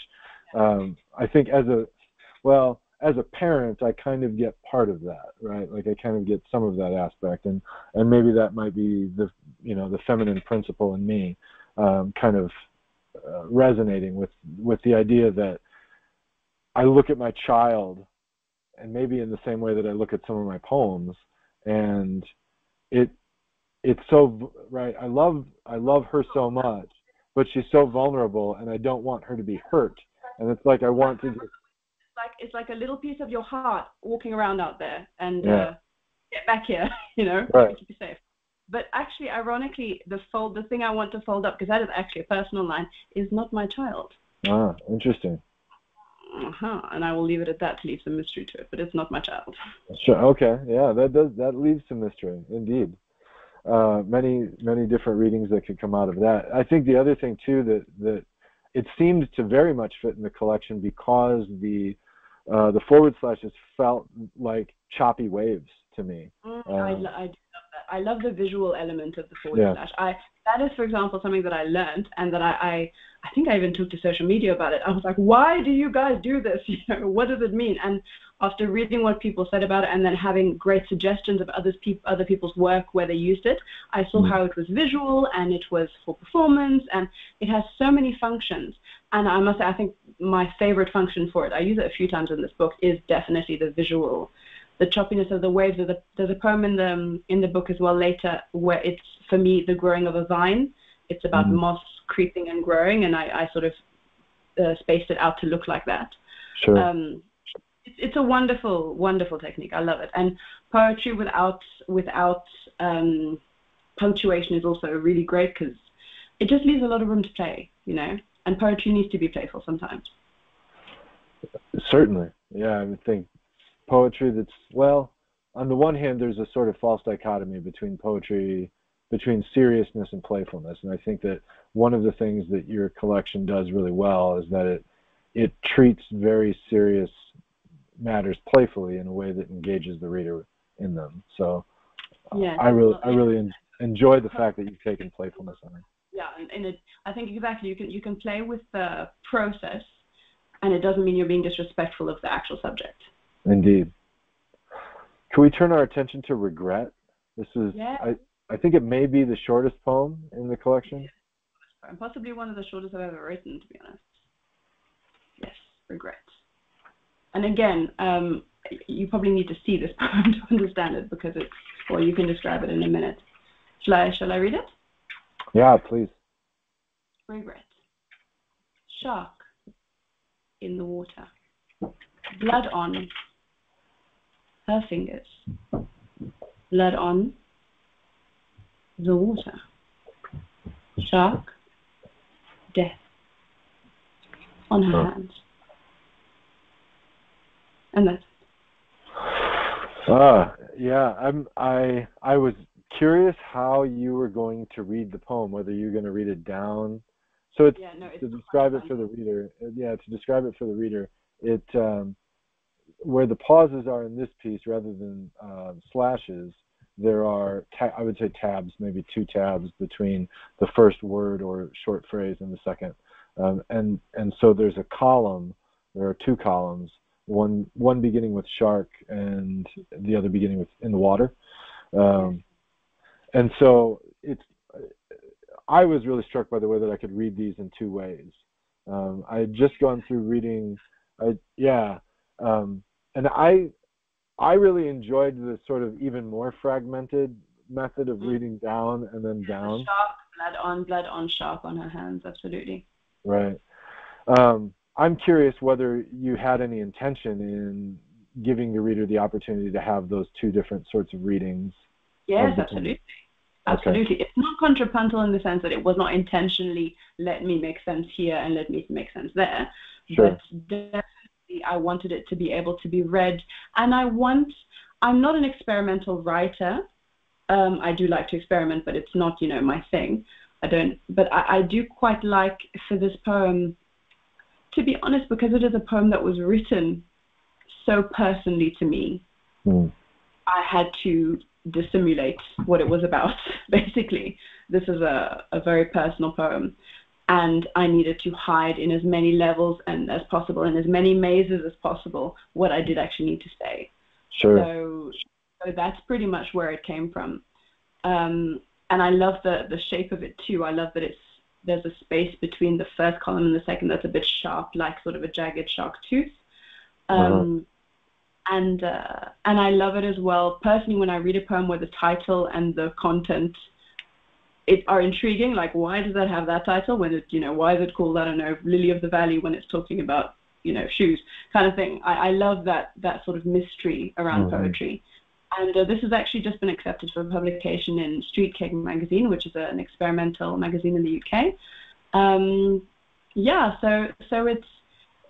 um, I think as a, well, as a parent, I kind of get part of that, right? Like I kind of get some of that aspect, and and maybe that might be the, you know, the feminine principle in me, um, kind of uh, resonating with with the idea that I look at my child, and maybe in the same way that I look at some of my poems, and it it's so right. I love I love her so much, but she's so vulnerable, and I don't want her to be hurt. And it's like I want to just like it's like a little piece of your heart walking around out there, and yeah. uh, get back here, you know, right. to be safe. But actually, ironically, the fold, the thing I want to fold up, because that is actually a personal line, is not my child. Ah, interesting. uh-huh, and I will leave it at that to leave some mystery to it. But it's not my child. Sure. Okay. Yeah, that does that leaves some mystery, indeed. Uh, many many different readings that could come out of that. I think the other thing too that that it seemed to very much fit in the collection because the uh, the forward slashes felt like choppy waves to me. Mm, um, I, I love the visual element of the forward yeah. slash. I that is, for example, something that I learned and that I, I I think I even took to social media about it. I was like, why do you guys do this? You know, what does it mean? And after reading what people said about it and then having great suggestions of others pe- other people's work where they used it, I saw mm. how it was visual and it was for performance and it has so many functions. And I must say, I think my favorite function for it, I use it a few times in this book, is definitely the visual the choppiness of the waves. There's a, there's a poem in the in the book as well later where it's for me the growing of a vine. It's about mm-hmm. moss creeping and growing, and I, I sort of uh, spaced it out to look like that. Sure. Um, it's, it's a wonderful, wonderful technique. I love it. And poetry without without um, punctuation is also really great because it just leaves a lot of room to play, you know. And poetry needs to be playful sometimes. Certainly, yeah. I would think poetry that's well on the one hand there's a sort of false dichotomy between poetry between seriousness and playfulness. And i think that one of the things that your collection does really well is that it it treats very serious matters playfully in a way that engages the reader in them. So uh, yeah, i really i really en- enjoy the fact that you've taken playfulness on it. Yeah and, and it, i think exactly. You can you can play with the process and it doesn't mean you're being disrespectful of the actual subject Indeed. Can we turn our attention to regret? This is, yeah. I, I think it may be the shortest poem in the collection. And possibly one of the shortest I've ever written, to be honest. Yes, regret. And again, um, you probably need to see this poem to understand it because it's, or you can describe it in a minute. Shall I, shall I read it? Yeah, please. Regret. Shark in the water. Blood on her fingers. Blood on the water. Shark, death on her oh. hands. And that's Ah, yeah. I'm I I was curious how you were going to read the poem, whether you're going to read it down. So it's, yeah, no, it's to describe it for the reader. Yeah, to describe it for the reader, it um, where the pauses are in this piece rather than uh, slashes, there are, ta- I would say tabs, maybe two tabs between the first word or short phrase and the second. Um, and, and so there's a column, there are two columns, one, one beginning with shark and the other beginning with in the water. Um, and so it's, I was really struck by the way that I could read these in two ways. Um, I had just gone through reading, I, yeah, um, and I I really enjoyed the sort of even more fragmented method of mm. reading down and then down. Sharp, blood on, blood on, sharp on her hands, absolutely. Right. Um, I'm curious whether you had any intention in giving the reader the opportunity to have those two different sorts of readings. Yes, of absolutely. Absolutely. Okay. It's not contrapuntal in the sense that it was not intentionally let me make sense here and let me make sense there. Sure. But I wanted it to be able to be read. And I want, I'm not an experimental writer. Um, I do like to experiment, but it's not, you know, my thing. I don't, but I, I do quite like for this poem, to be honest, because it is a poem that was written so personally to me. Mm. I had to dissimulate what it was about, basically. This is a, a very personal poem and I needed to hide in as many levels and as possible, in as many mazes as possible, what I did actually need to say. Sure. So, so that's pretty much where it came from. Um, and I love the the shape of it too. I love that it's there's a space between the first column and the second that's a bit sharp, like sort of a jagged shark tooth. Uh-huh. Um, uh-huh. And uh, and I love it as well. Personally, when I read a poem where the title and the content it are intriguing. Like, why does that have that title? When it, you know, why is it called I don't know Lily of the Valley when it's talking about you know shoes kind of thing. I, I love that that sort of mystery around mm-hmm. poetry. And uh, this has actually just been accepted for publication in Streetcake magazine, which is a, an experimental magazine in the UK. Um, yeah, so so it's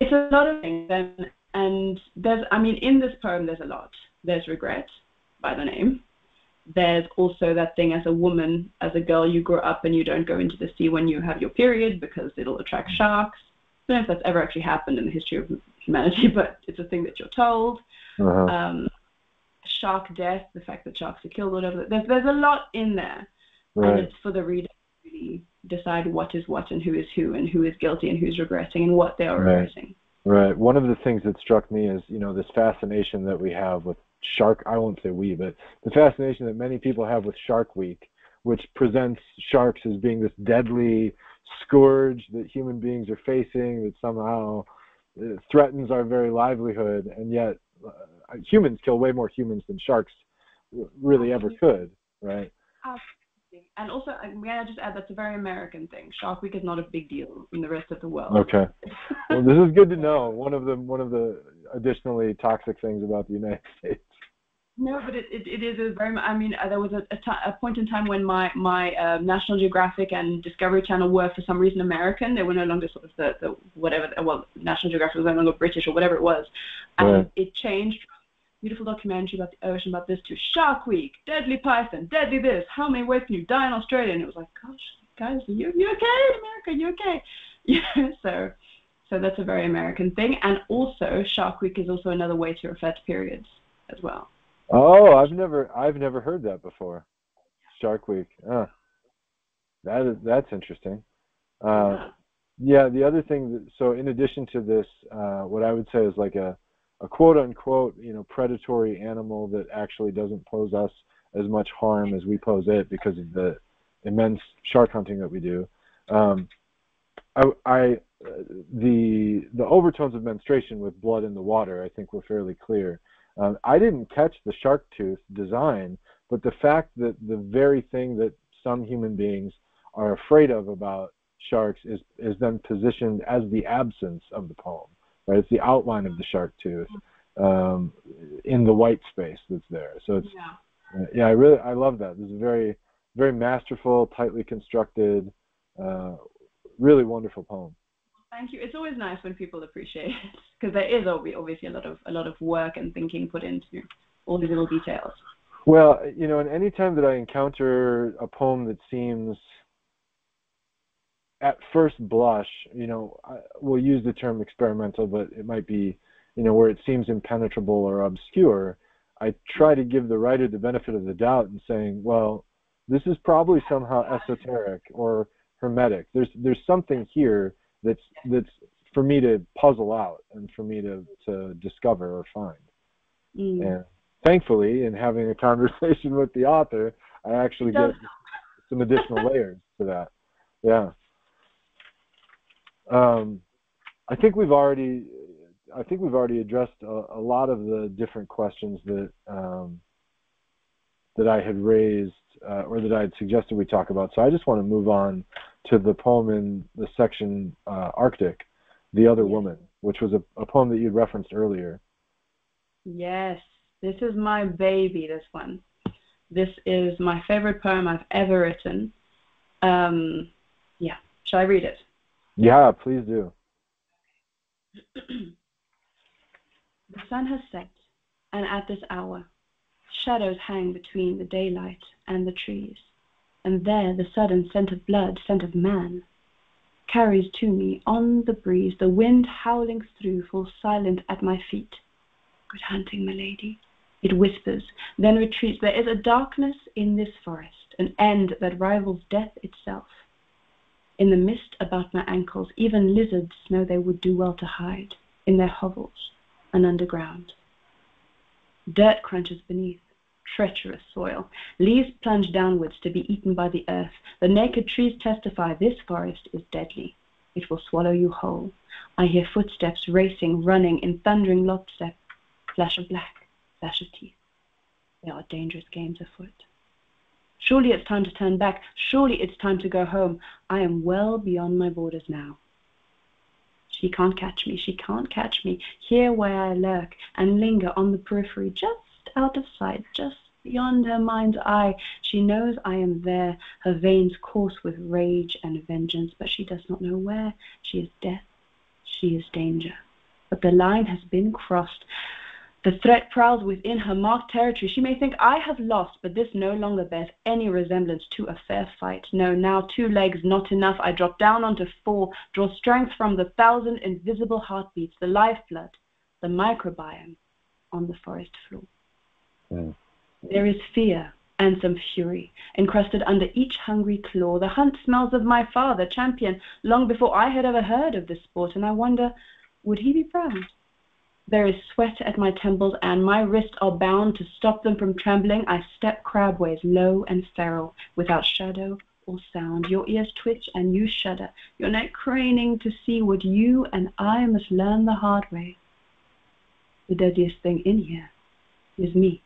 it's a lot of things, and, and there's, I mean, in this poem, there's a lot. There's regret by the name. There's also that thing as a woman, as a girl, you grow up and you don't go into the sea when you have your period because it'll attract sharks. I don't know if that's ever actually happened in the history of humanity, but it's a thing that you're told. Uh-huh. Um, shark death, the fact that sharks are killed, whatever. There's there's a lot in there, Right. and it's for the reader to really decide what is what and who is who and who is guilty and who's regretting and what they are Right. regretting. Right. One of the things that struck me is, you know, this fascination that we have with Shark. I won't say we, but the fascination that many people have with Shark Week, which presents sharks as being this deadly scourge that human beings are facing that somehow uh, threatens our very livelihood, and yet uh, humans kill way more humans than sharks really ever could. Right. And also, I- may I just add that's a very American thing. Shark Week is not a big deal in the rest of the world. Okay. Well, this is good to know. One of the one of the additionally toxic things about the United States. No, but it, it, it is a very. I mean, uh, there was a, a, point in time when my my uh, National Geographic and Discovery Channel were for some reason American. They were no longer sort of the, the whatever. Well, National Geographic was no longer British or whatever it was, and Right. it changed. Beautiful documentary about the ocean about this to Shark Week, deadly python, deadly this. How many ways can you die in Australia? And it was like, gosh, guys, are you you okay, in America? You okay? Yeah. So, so that's a very American thing. And also, Shark Week is also another way to refer to periods as well. Oh, I've never I've never heard that before. Shark Week. Uh, that is that's interesting. Uh, yeah, the other thing that, so in addition to this, uh, what I would say is like a a quote unquote, you know, predatory animal that actually doesn't pose us as much harm as we pose it because of the immense shark hunting that we do. Um, I, I uh, the the overtones of menstruation with blood in the water, I think, were fairly clear. Um, I didn't catch the shark tooth design, but the fact that the very thing that some human beings are afraid of about sharks is is then positioned as the absence of the poem, right? It's the outline of the shark tooth um, in the white space that's there. So it's Yeah. uh, yeah, I really I love that. This is very very masterful, tightly constructed, uh, really wonderful poem. Thank you. It's always nice when people appreciate it because there is obviously a lot of a lot of work and thinking put into all these little details. Well, you know, and any time that I encounter a poem that seems at first blush, you know, I, we'll use the term experimental, but it might be, you know, where it seems impenetrable or obscure. I try to give the writer the benefit of the doubt and saying, well, this is probably somehow esoteric or hermetic. There's there's something here that's that's for me to puzzle out and for me to to discover or find. Mm. And thankfully, in having a conversation with the author, I actually get some additional layers to that. Yeah. Um, I think we've already, I think we've already addressed a, a lot of the different questions that um, that I had raised uh, or that I had suggested we talk about. So I just want to move on to the poem in the section uh, Arctic, "The Other. Woman," which was a, a poem that you referenced earlier. Yes, this is my baby. This one. This is my favorite poem I've ever written. Um, yeah. Shall I read it? Yeah, please do. The sun has set, and at this hour, shadows hang between the daylight and the trees, and there the sudden scent of blood, scent of man, carries to me on the breeze, the wind howling through, falls silent at my feet. Good hunting, my lady. It whispers, then retreats. There is a darkness in this forest, an end that rivals death itself. In the mist about my ankles, even lizards know they would do well to hide in their hovels and underground. Dirt crunches beneath, treacherous soil. Leaves plunge downwards to be eaten by the earth. The naked trees testify this forest is deadly. It will swallow you whole. I hear footsteps racing, running in thundering lockstep. Flash of black, flash of teeth. There are dangerous games afoot. Surely it's time to turn back. Surely it's time to go home. I am well beyond my borders now. She can't catch me, she can't catch me, here where I lurk and linger on the periphery, just out of sight, just beyond her mind's eye. She knows I am there, her veins course with rage and vengeance, but she does not know where. She is death, she is danger. but the line has been crossed. The threat prowls within her marked territory. She may think I have lost, but this no longer bears any resemblance to a fair fight. No, now two legs not enough. I drop down onto four, draw strength from the thousand invisible heartbeats, the lifeblood, the microbiome on the forest floor. Mm. There is fear and some fury encrusted under each hungry claw. The hunt smells of my father, champion, long before I had ever heard of this sport, and I wonder, would he be proud? There is sweat at my temples, and my wrists are bound to stop them from trembling. I step crabways, low and feral, without shadow or sound. Your ears twitch and you shudder, your neck craning to see what you and I must learn the hard way. The deadliest thing in here is me.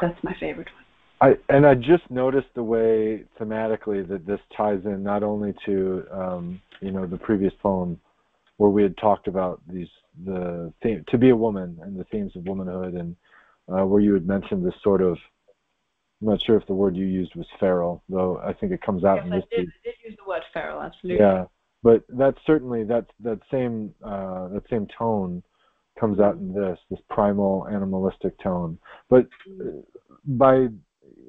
That's my favorite one. I and I just noticed the way thematically that this ties in not only to um, you know the previous poem where we had talked about these the theme to be a woman and the themes of womanhood and uh, where you had mentioned this sort of I'm not sure if the word you used was feral though I think it comes out yes, in this I did, did use the word feral absolutely. Yeah but that's certainly that that same uh, that same tone comes out in this this primal animalistic tone but uh, by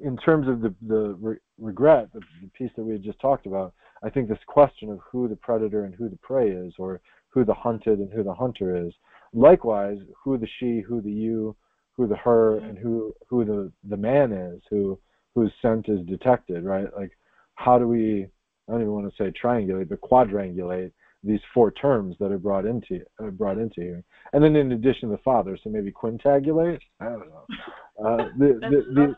in terms of the the re- regret, the, the, piece that we had just talked about, I think this question of who the predator and who the prey is, or who the hunted and who the hunter is. Likewise, who the she, who the you, who the her, and who who the the man is, who whose scent is detected, right? Like, how do we? I don't even want to say triangulate, but quadrangulate these four terms that are brought into uh, brought into here, and then in addition the father, so maybe quintagulate. I don't know. Uh, the, the, the,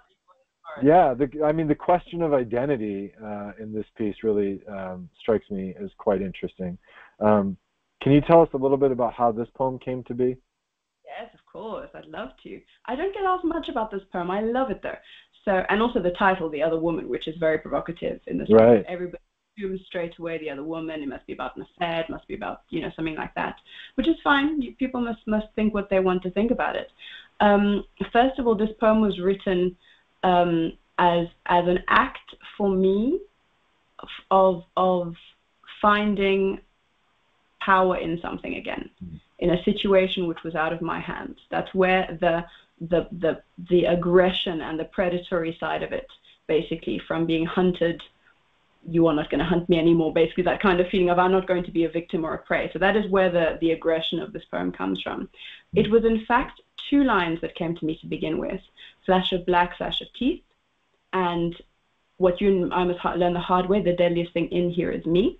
yeah, the, I mean, the question of identity uh, in this piece really um, strikes me as quite interesting. Um, can you tell us a little bit about how this poem came to be? Yes, of course. I'd love to. I don't get asked much about this poem. I love it though. So, and also the title, "The Other Woman," which is very provocative in this. Right. Everybody assumes straight away the other woman. It must be about an affair. It must be about you know something like that, which is fine. People must must think what they want to think about it. Um, first of all, this poem was written um, as as an act for me of of finding power in something again, in a situation which was out of my hands. That's where the the the the aggression and the predatory side of it, basically, from being hunted you are not going to hunt me anymore basically that kind of feeling of i'm not going to be a victim or a prey. So that is where the, the aggression of this poem comes from. It was in fact two lines that came to me to begin with flash of black flash of teeth and what you i must learn the hard way the deadliest thing in here is me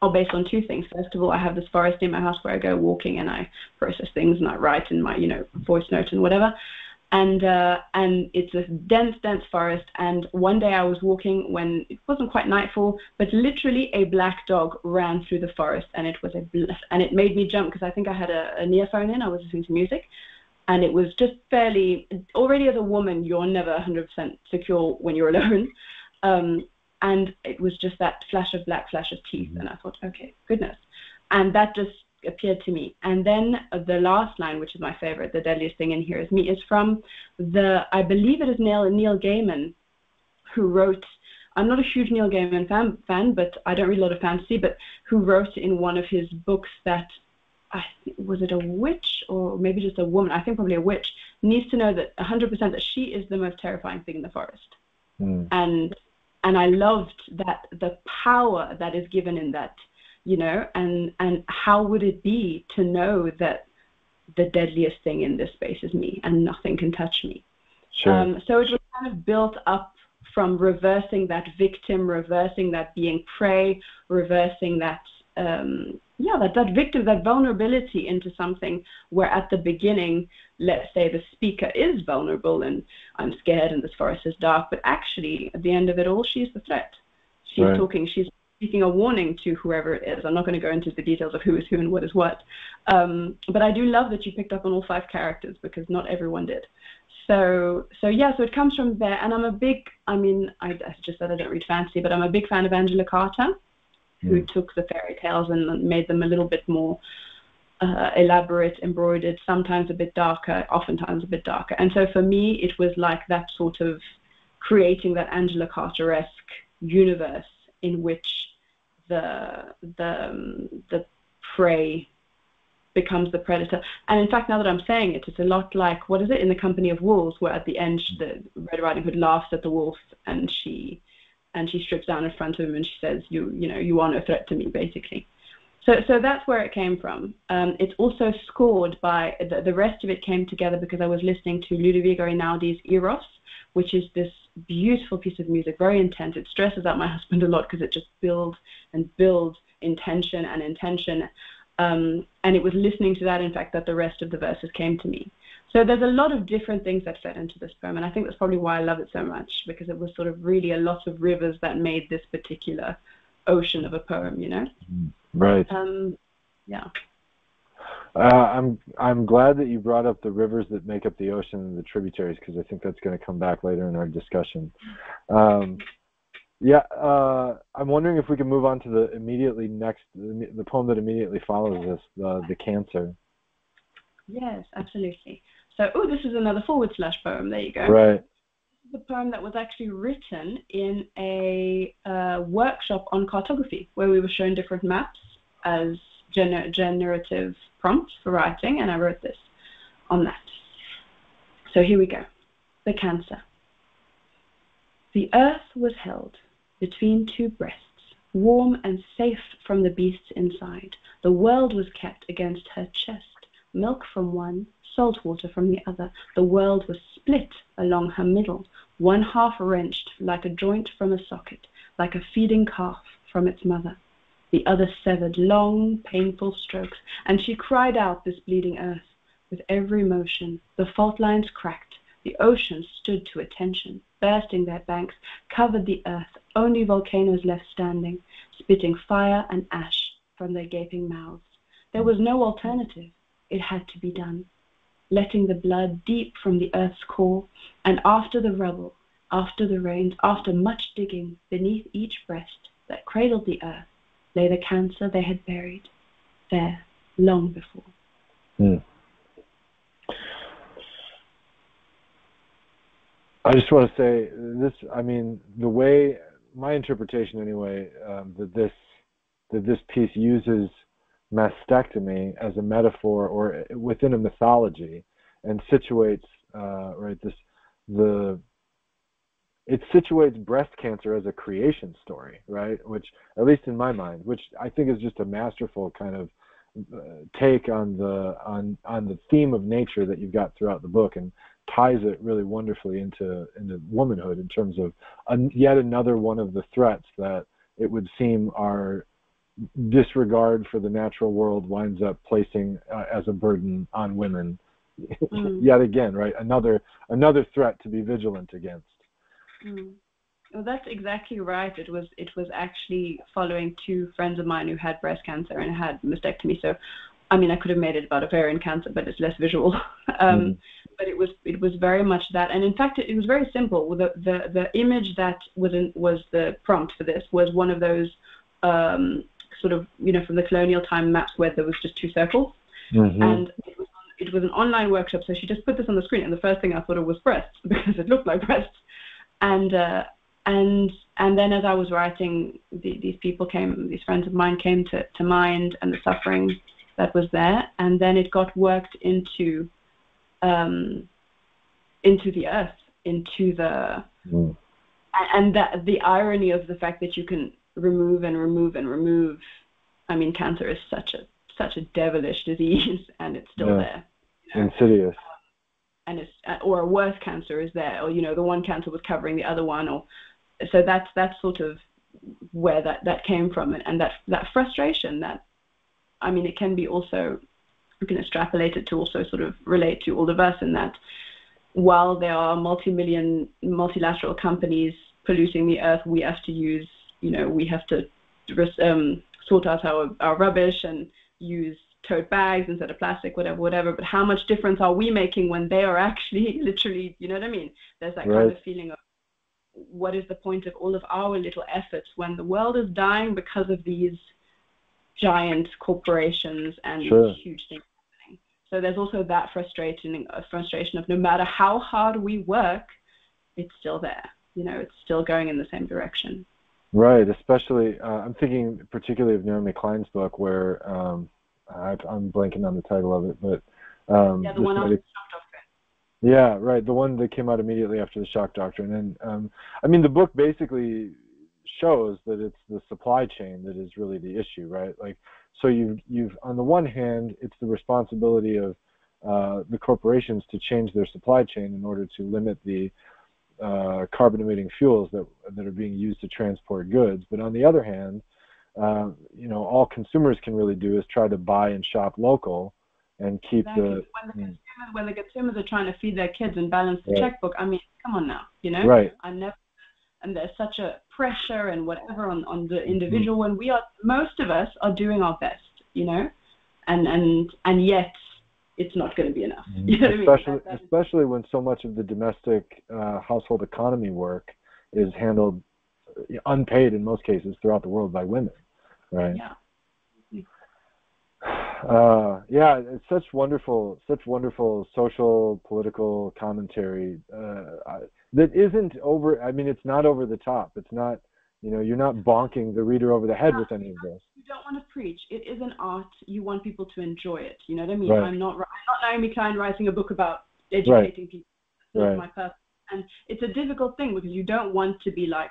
are based on two things. First of all i have this forest in my house where i go walking and i process things and i write in my you know voice note and whatever and uh, and it's a dense, dense forest. And one day I was walking when it wasn't quite nightfall, but literally a black dog ran through the forest, and it was a and it made me jump because I think I had a, an earphone in. I was listening to music, and it was just fairly. Already as a woman, you're never 100% secure when you're alone. Um, and it was just that flash of black, flash of teeth, mm-hmm. and I thought, okay, goodness, and that just appeared to me. And then the last line, which is my favorite, the deadliest thing in here is me, is from the, I believe it is Neil, Neil Gaiman, who wrote, I'm not a huge Neil Gaiman fan, fan, but I don't read a lot of fantasy, but who wrote in one of his books that, I was it a witch or maybe just a woman, I think probably a witch, needs to know that 100% that she is the most terrifying thing in the forest. Mm. And and I loved that the power that is given in that you know, and and how would it be to know that the deadliest thing in this space is me and nothing can touch me? Sure. Um, so it was kind of built up from reversing that victim, reversing that being prey, reversing that um, yeah, that, that victim, that vulnerability into something where at the beginning, let's say the speaker is vulnerable and I'm scared and this forest is dark, but actually at the end of it all, she's the threat. She's right. talking, she's speaking a warning to whoever it is. I'm not going to go into the details of who is who and what is what. Um, but I do love that you picked up on all five characters because not everyone did. So, so yeah, so it comes from there. And I'm a big, I mean, I, I just said I don't read fantasy, but I'm a big fan of Angela Carter, mm. who took the fairy tales and made them a little bit more uh, elaborate, embroidered, sometimes a bit darker, oftentimes a bit darker. And so for me, it was like that sort of creating that Angela Carter-esque universe in which the the um, the prey becomes the predator. And in fact, now that I'm saying it, it's a lot like what is it in the Company of Wolves, where at the end the Red Riding Hood laughs at the wolf and she and she strips down in front of him and she says, "You you know you are no threat to me," basically. So so that's where it came from. Um, it's also scored by the, the rest of it came together because I was listening to Ludovico Einaudi's Eros, which is this beautiful piece of music, very intense. It stresses out my husband a lot because it just builds and builds intention and intention. Um, and it was listening to that, in fact, that the rest of the verses came to me. So there's a lot of different things that fed into this poem, and I think that's probably why I love it so much because it was sort of really a lot of rivers that made this particular ocean of a poem, you know. Right. Um, yeah. Uh, I'm I'm glad that you brought up the rivers that make up the ocean and the tributaries because I think that's going to come back later in our discussion. Um, yeah, uh, I'm wondering if we can move on to the immediately next the, the poem that immediately follows this, the the cancer. Yes, absolutely. So, oh, this is another forward slash poem. There you go. Right. This is a poem that was actually written in a uh, workshop on cartography where we were shown different maps as gener- generative prompts for writing, and I wrote this on that. So here we go. The cancer. The earth was held between two breasts, warm and safe from the beasts inside. The world was kept against her chest, milk from one, salt water from the other. The world was split along her middle, one half wrenched like a joint from a socket, like a feeding calf from its mother the other severed long, painful strokes, and she cried out this bleeding earth. With every motion, the fault lines cracked, the oceans stood to attention, bursting their banks, covered the earth, only volcanoes left standing, spitting fire and ash from their gaping mouths. There was no alternative. It had to be done. Letting the blood deep from the earth's core, and after the rubble, after the rains, after much digging, beneath each breast that cradled the earth, lay the cancer they had buried there long before. Mm. I just want to say this. I mean, the way my interpretation, anyway, um, that this that this piece uses mastectomy as a metaphor or within a mythology and situates uh, right this the it situates breast cancer as a creation story, right? Which, at least in my mind, which I think is just a masterful kind of uh, take on the on on the theme of nature that you've got throughout the book, and ties it really wonderfully into into womanhood in terms of yet another one of the threats that it would seem our disregard for the natural world winds up placing uh, as a burden on women. Mm. yet again, right? Another another threat to be vigilant against. Mm. Well, that's exactly right. It was it was actually following two friends of mine who had breast cancer and had mastectomy. So, I mean, I could have made it about ovarian cancer, but it's less visual. um, mm. But it was it was very much that, and in fact, it, it was very simple. The the the image that was in, was the prompt for this was one of those um, sort of you know from the colonial time maps where there was just two circles, mm-hmm. and it was it was an online workshop. So she just put this on the screen, and the first thing I thought of was breasts because it looked like breasts and uh, and and then as I was writing, the, these people came, these friends of mine came to, to mind, and the suffering that was there, and then it got worked into um, into the earth, into the mm. and that the irony of the fact that you can remove and remove and remove. I mean, cancer is such a such a devilish disease, and it's still yeah. there. You know? Insidious and it's uh, or a worse cancer is there, or you know the one cancer was covering the other one, or so that's that's sort of where that that came from, and that that frustration that I mean it can be also you can extrapolate it to also sort of relate to all of us in that while there are multi-million multilateral companies polluting the earth, we have to use you know we have to um, sort out our our rubbish and use tote bags instead of plastic, whatever, whatever. But how much difference are we making when they are actually literally, you know what I mean? There's that right. kind of feeling of what is the point of all of our little efforts when the world is dying because of these giant corporations and sure. huge things happening. So there's also that frustrating uh, frustration of no matter how hard we work, it's still there. You know, it's still going in the same direction. Right, especially uh, I'm thinking particularly of Naomi Klein's book, where um, I, am blanking on the title of it, but um, yeah, the one on the shock doctrine. Yeah, right, the one that came out immediately after the shock doctrine, and um, I mean the book basically shows that it's the supply chain that is really the issue, right? Like, so you've you've on the one hand, it's the responsibility of uh, the corporations to change their supply chain in order to limit the uh, carbon emitting fuels that that are being used to transport goods. But on the other hand, uh, you know, all consumers can really do is try to buy and shop local and keep exactly. the when the consumers when the consumers are trying to feed their kids and balance the right. checkbook. I mean, come on now, you know. Right. I never. And there's such a pressure and whatever on, on the individual when we are most of us are doing our best, you know, and and and yet it's not going to be enough. You know especially what I mean? That- that especially when so much of the domestic uh, household economy work is handled uh, unpaid in most cases throughout the world by women, right? yeah. Uh, yeah, it's such wonderful, such wonderful social political commentary uh, I- that isn't over. I mean, it's not over the top. It's not, you know, you're not bonking the reader over the head with any of this. You don't want to preach. It is an art. You want people to enjoy it. You know what I mean? Right. I'm not. I'm not Naomi Klein writing a book about educating people. That's Right. my purpose. And it's a difficult thing because you don't want to be like,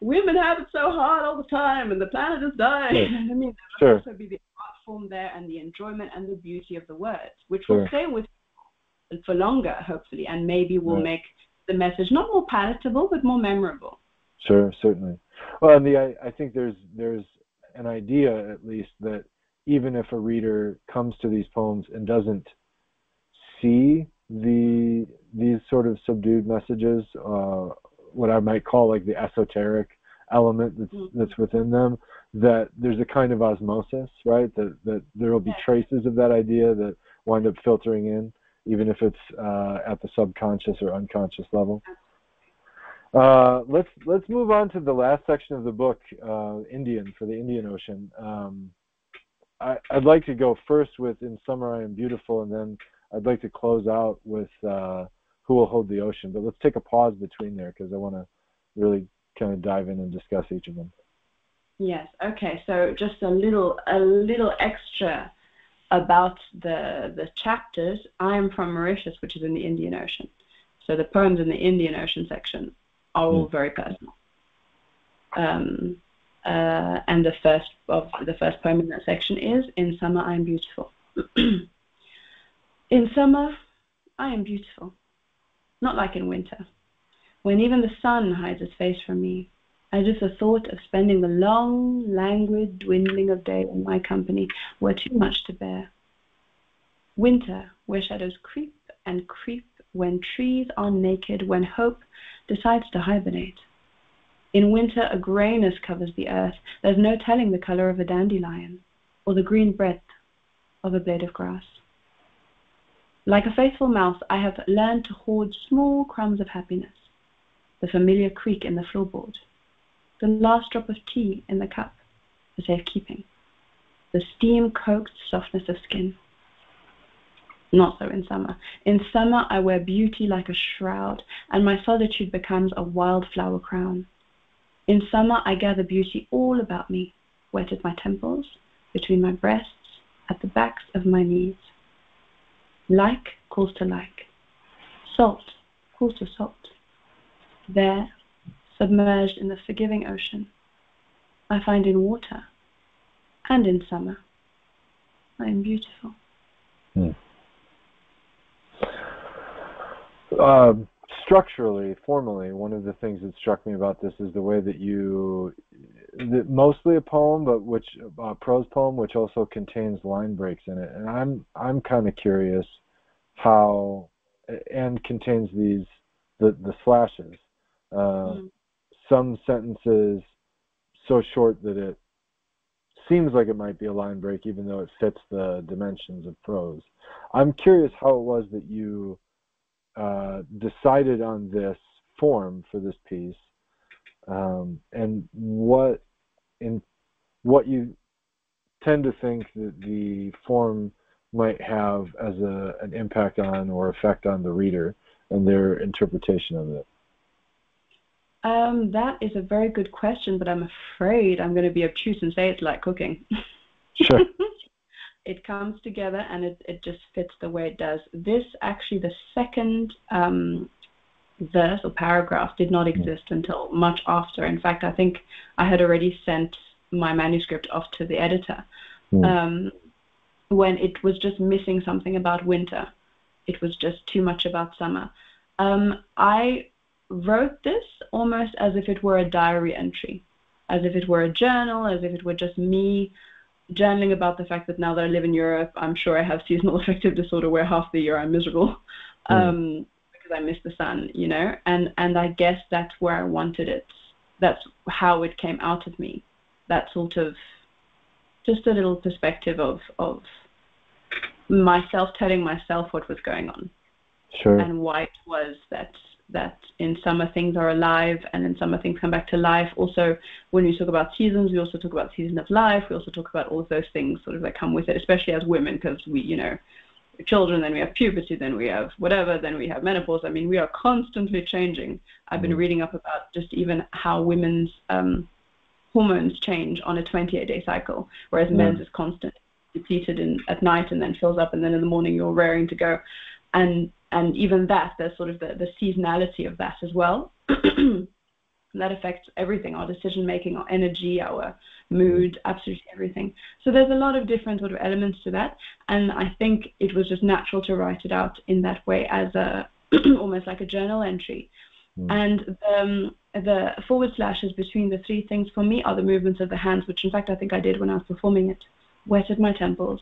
women have it so hard all the time and the planet is dying. You what I mean? There must also be the art form there and the enjoyment and the beauty of the words, which will stay with people for longer, hopefully, and maybe will Right. make the message not more palatable but more memorable. Sure, certainly. Well, and the I, I think there's there's an idea at least that even if a reader comes to these poems and doesn't see the these sort of subdued messages, uh, what I might call like the esoteric element that's Mhm. that's within them, that there's a kind of osmosis, right? That that there will be traces of that idea that wind up filtering in, even if it's uh, at the subconscious or unconscious level. Uh, let's let's move on to the last section of the book, uh, Indian for the Indian Ocean. Um, I, I'd like to go first with "In Summer I Am Beautiful," and then I'd like to close out with uh, "Who Will Hold the Ocean." But let's take a pause between there because I want to really kind of dive in and discuss each of them. Yes. Okay. So just a little a little extra about the the chapters. I am from Mauritius, which is in the Indian Ocean. So the poems in the Indian Ocean section are all very personal. Um, uh, and the first of the first poem in that section is "In Summer I Am Beautiful." in summer, I am beautiful, not like in winter, when even the sun hides its face from me as if the thought of spending the long, languid dwindling of day in my company were too much to bear. Winter, where shadows creep and creep, when trees are naked, when hope decides to hibernate. In winter, a grayness covers the earth. There's no telling the color of a dandelion or the green breadth of a blade of grass. Like a faithful mouse, I have learned to hoard small crumbs of happiness, the familiar creak in the floorboard, the last drop of tea in the cup for safekeeping, the steam coaxed softness of skin. Not so in summer. In summer, I wear beauty like a shroud, and my solitude becomes a wildflower crown. In summer, I gather beauty all about me, wet at my temples, between my breasts, at the backs of my knees. Like calls to like. Salt calls to salt. There, submerged in the forgiving ocean, I find in water and in summer, I am beautiful. Um, structurally, formally, one of the things that struck me about this is the way that you, that mostly a poem, but which a prose poem, which also contains line breaks in it, and I'm I'm kind of curious how, and contains these the the slashes. Uh, Mm. Some sentences so short that it seems like it might be a line break, even though it fits the dimensions of prose. I'm curious how it was that you uh, decided on this form for this piece, um, and what in what you tend to think that the form might have as a, an impact on or effect on the reader and their interpretation of it. Um, that is a very good question, but I'm afraid I'm going to be obtuse and say it's like cooking. Sure. it comes together and it, it just fits the way it does. This actually, the second um, verse or paragraph did not exist until much after. In fact, I think I had already sent my manuscript off to the editor Mm. um, when it was just missing something about winter. It was just too much about summer. Um, I wrote this almost as if it were a diary entry, as if it were a journal, as if it were just me journaling about the fact that now that I live in Europe, I'm sure I have seasonal affective disorder where half the year I'm miserable Mm. um, because I miss the sun, you know, and and I guess that's where I wanted it. That's how it came out of me. That sort of just a little perspective of of myself telling myself what was going on Sure. and why it was that that in summer things are alive and in summer things come back to life. Also, when we talk about seasons, we also talk about season of life. We also talk about all of those things sort of that come with it, especially as women, because we, you know, children, then we have puberty, then we have whatever, then we have menopause. I mean, we are constantly changing. I've been Mhm. reading up about just even how women's um, hormones change on a 28-day cycle, whereas Yeah. men's is constant, depleted in, at night and then fills up, and then in the morning you're raring to go. And and even that, there's sort of the, the seasonality of that as well. that affects everything, our decision making, our energy, our mood, absolutely everything. So there's a lot of different sort of elements to that, and I think it was just natural to write it out in that way as a almost like a journal entry. Mm. And um, the forward slashes between the three things for me are the movements of the hands, which in fact I think I did when I was performing it. Wetted my temples,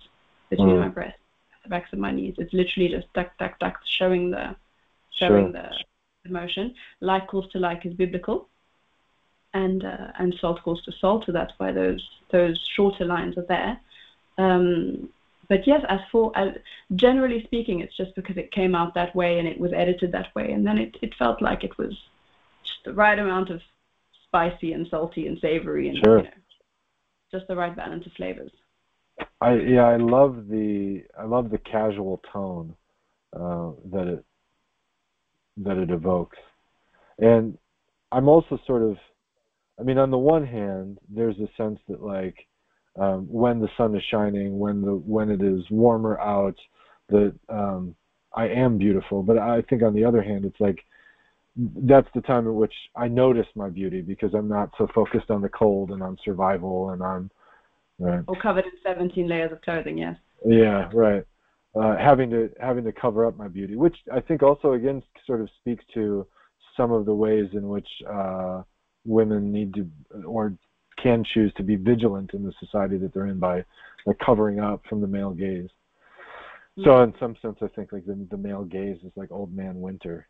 between Mm. my breasts, the backs of my knees. It's literally just duck, duck, duck, showing the showing Sure. the emotion. Like calls to like is biblical, and uh, and salt calls to salt. So that's why those those shorter lines are there. Um, but yes, as for as, generally speaking, it's just because it came out that way and it was edited that way, and then it, it felt like it was just the right amount of spicy and salty and savory and Sure. you know, just the right balance of flavors. I yeah, I love the I love the casual tone uh, that it that it evokes, and I'm also sort of, I mean, on the one hand, there's a sense that like um, when the sun is shining, when the when it is warmer out, that um, I am beautiful. But I think on the other hand, it's like that's the time at which I notice my beauty because I'm not so focused on the cold and on survival and on right. Or covered in 17 layers of clothing, yes. Yeah, right. Uh, having to having to cover up my beauty, which I think also again sort of speaks to some of the ways in which uh, women need to or can choose to be vigilant in the society that they're in by like covering up from the male gaze. So in some sense, I think like the, the male gaze is like old man winter.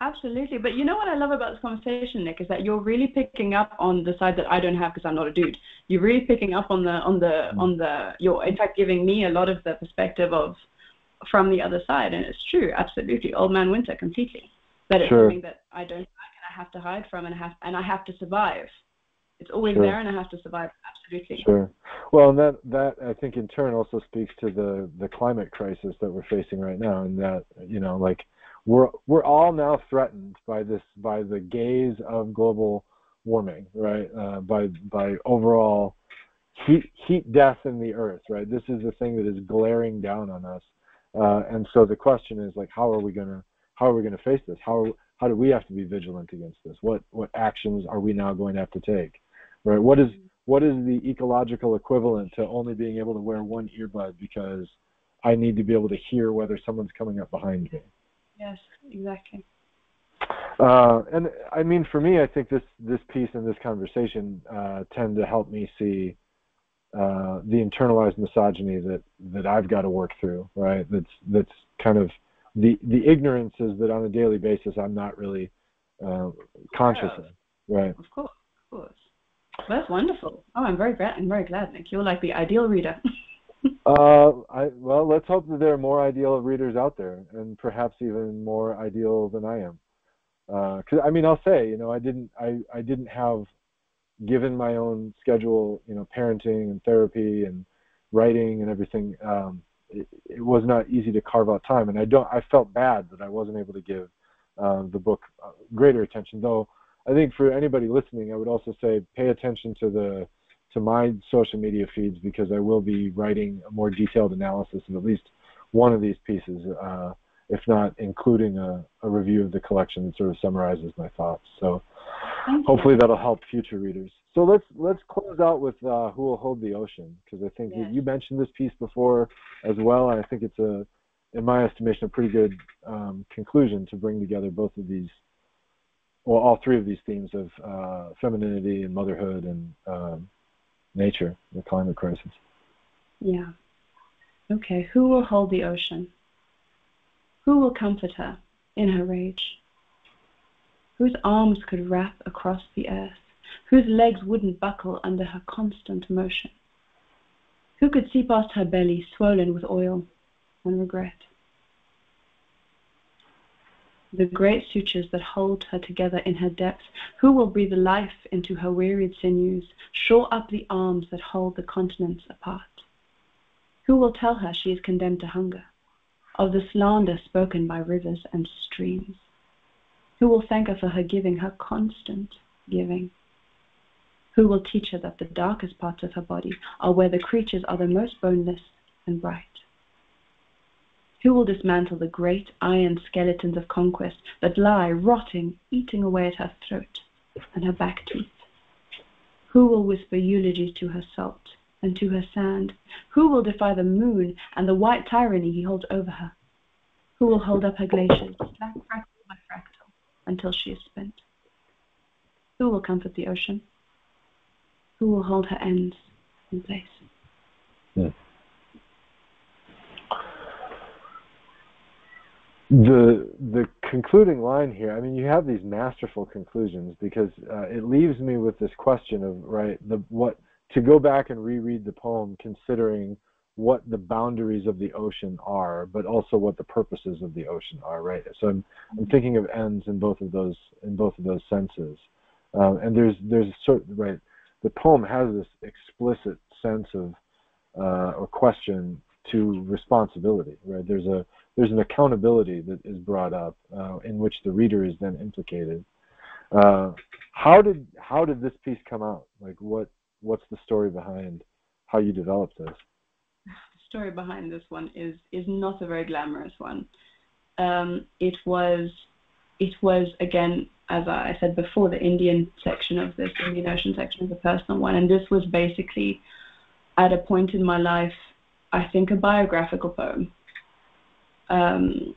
Absolutely. But you know what I love about this conversation, Nick, is that you're really picking up on the side that I don't have because I'm not a dude. You're really picking up on the on the Mm. on the you're in fact giving me a lot of the perspective of from the other side and it's true, absolutely. Old man winter completely. That it's Sure. something that I don't like and I have to hide from and I have and I have to survive. It's always Sure. there and I have to survive. Absolutely. Sure. Well, and that that I think in turn also speaks to the the climate crisis that we're facing right now, and that you know like we're we're all now threatened by this by the gaze of global warming, right? Uh, by by overall heat heat death in the earth, right? This is the thing that is glaring down on us, uh, and so the question is like, how are we gonna how are we gonna face this? How how do we have to be vigilant against this? What what actions are we now going to have to take? Right? What is what is the ecological equivalent to only being able to wear one earbud because I need to be able to hear whether someone's coming up behind me? Yes, exactly. Uh, and I mean, for me, I think this this piece and this conversation uh, tend to help me see uh, the internalized misogyny that that I've got to work through. Right? That's that's kind of the the ignorances that on a daily basis I'm not really uh, conscious of. Right. Of course, of course. Well, that's wonderful. Oh, I'm very glad. I'm very glad, Nick. You're like the ideal reader. Uh, I well, let's hope that there are more ideal readers out there, and perhaps even more ideal than I am. Because I mean, I'll say, you know, I didn't, I, I didn't have, given my own schedule, you know, parenting and therapy and writing and everything. Um, it, it was not easy to carve out time, and I don't, I felt bad that I wasn't able to give uh, the book uh, greater attention. Though I think for anybody listening, I would also say pay attention to the to my social media feeds because I will be writing a more detailed analysis of at least one of these pieces, uh, if not including a, a, review of the collection that sort of summarizes my thoughts. So hopefully that'll help future readers. So let's let's close out with uh, who will hold the ocean because I think yes. you mentioned this piece before as well, and I think it's a, in my estimation, a pretty good um, conclusion to bring together both of these, well, all three of these themes of uh, femininity and motherhood and um, nature, the climate crisis. Yeah. Okay, who will hold the ocean? Who will comfort her in her rage? Whose arms could wrap across the earth? Whose legs wouldn't buckle under her constant motion? Who could see past her belly swollen with oil and regret? The great sutures that hold her together in her depths, who will breathe life into her wearied sinews, shore up the arms that hold the continents apart? Who will tell her she is condemned to hunger, of the slander spoken by rivers and streams? Who will thank her for her giving, her constant giving? Who will teach her that the darkest parts of her body are where the creatures are the most boneless and bright? Who will dismantle the great iron skeletons of conquest that lie rotting, eating away at her throat and her back teeth? Who will whisper eulogies to her salt and to her sand? Who will defy the moon and the white tyranny he holds over her? Who will hold up her glaciers, slack fractal by fractal, until she is spent? Who will comfort the ocean? Who will hold her ends in place? Yeah. The the concluding line here i mean you have these masterful conclusions because uh, it leaves me with this question of right the what to go back and reread the poem considering what the boundaries of the ocean are but also what the purposes of the ocean are right? So i'm, I'm thinking of ends in both of those in both of those senses. Uh, and there's there's a certain right the poem has this explicit sense of uh, or question to responsibility right? There's a there's an accountability that is brought up uh, in which the reader is then implicated. Uh, how did how did this piece come out? Like what what's the story behind how you developed this? The story behind this one is is not a very glamorous one. Um, it was it was again as I said before the Indian section of this the Indian Ocean section is a personal one, and this was basically at a point in my life I think a biographical poem um,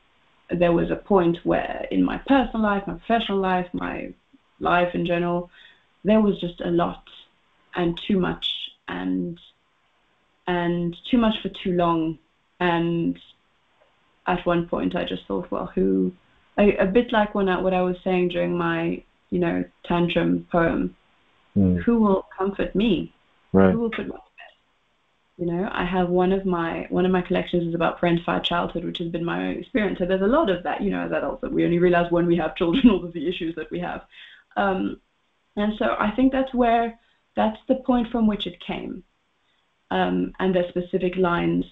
there was a point where in my personal life, my professional life, my life in general, there was just a lot and too much and and too much for too long. And at one point, I just thought, well, who? A, a bit like when I, what I was saying during my, you know, tantrum poem. Mm. Who will comfort me? Right. Who will put you know, I have one of my one of my collections is about parentified childhood, which has been my own experience. So there's a lot of that, you know, as adults that we only realize when we have children all of the issues that we have. Um, and so I think that's where that's the point from which it came. Um, and there's specific lines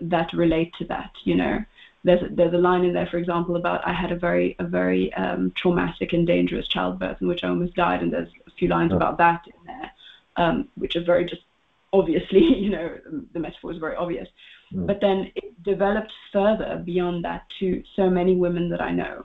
that relate to that, you know. There's a, there's a line in there, for example, about I had a very a very um, traumatic and dangerous childbirth in which I almost died, and there's a few lines oh. about that in there, um, which are very just obviously, you know, the metaphor is very obvious. Mm. But then it developed further beyond that to so many women that I know.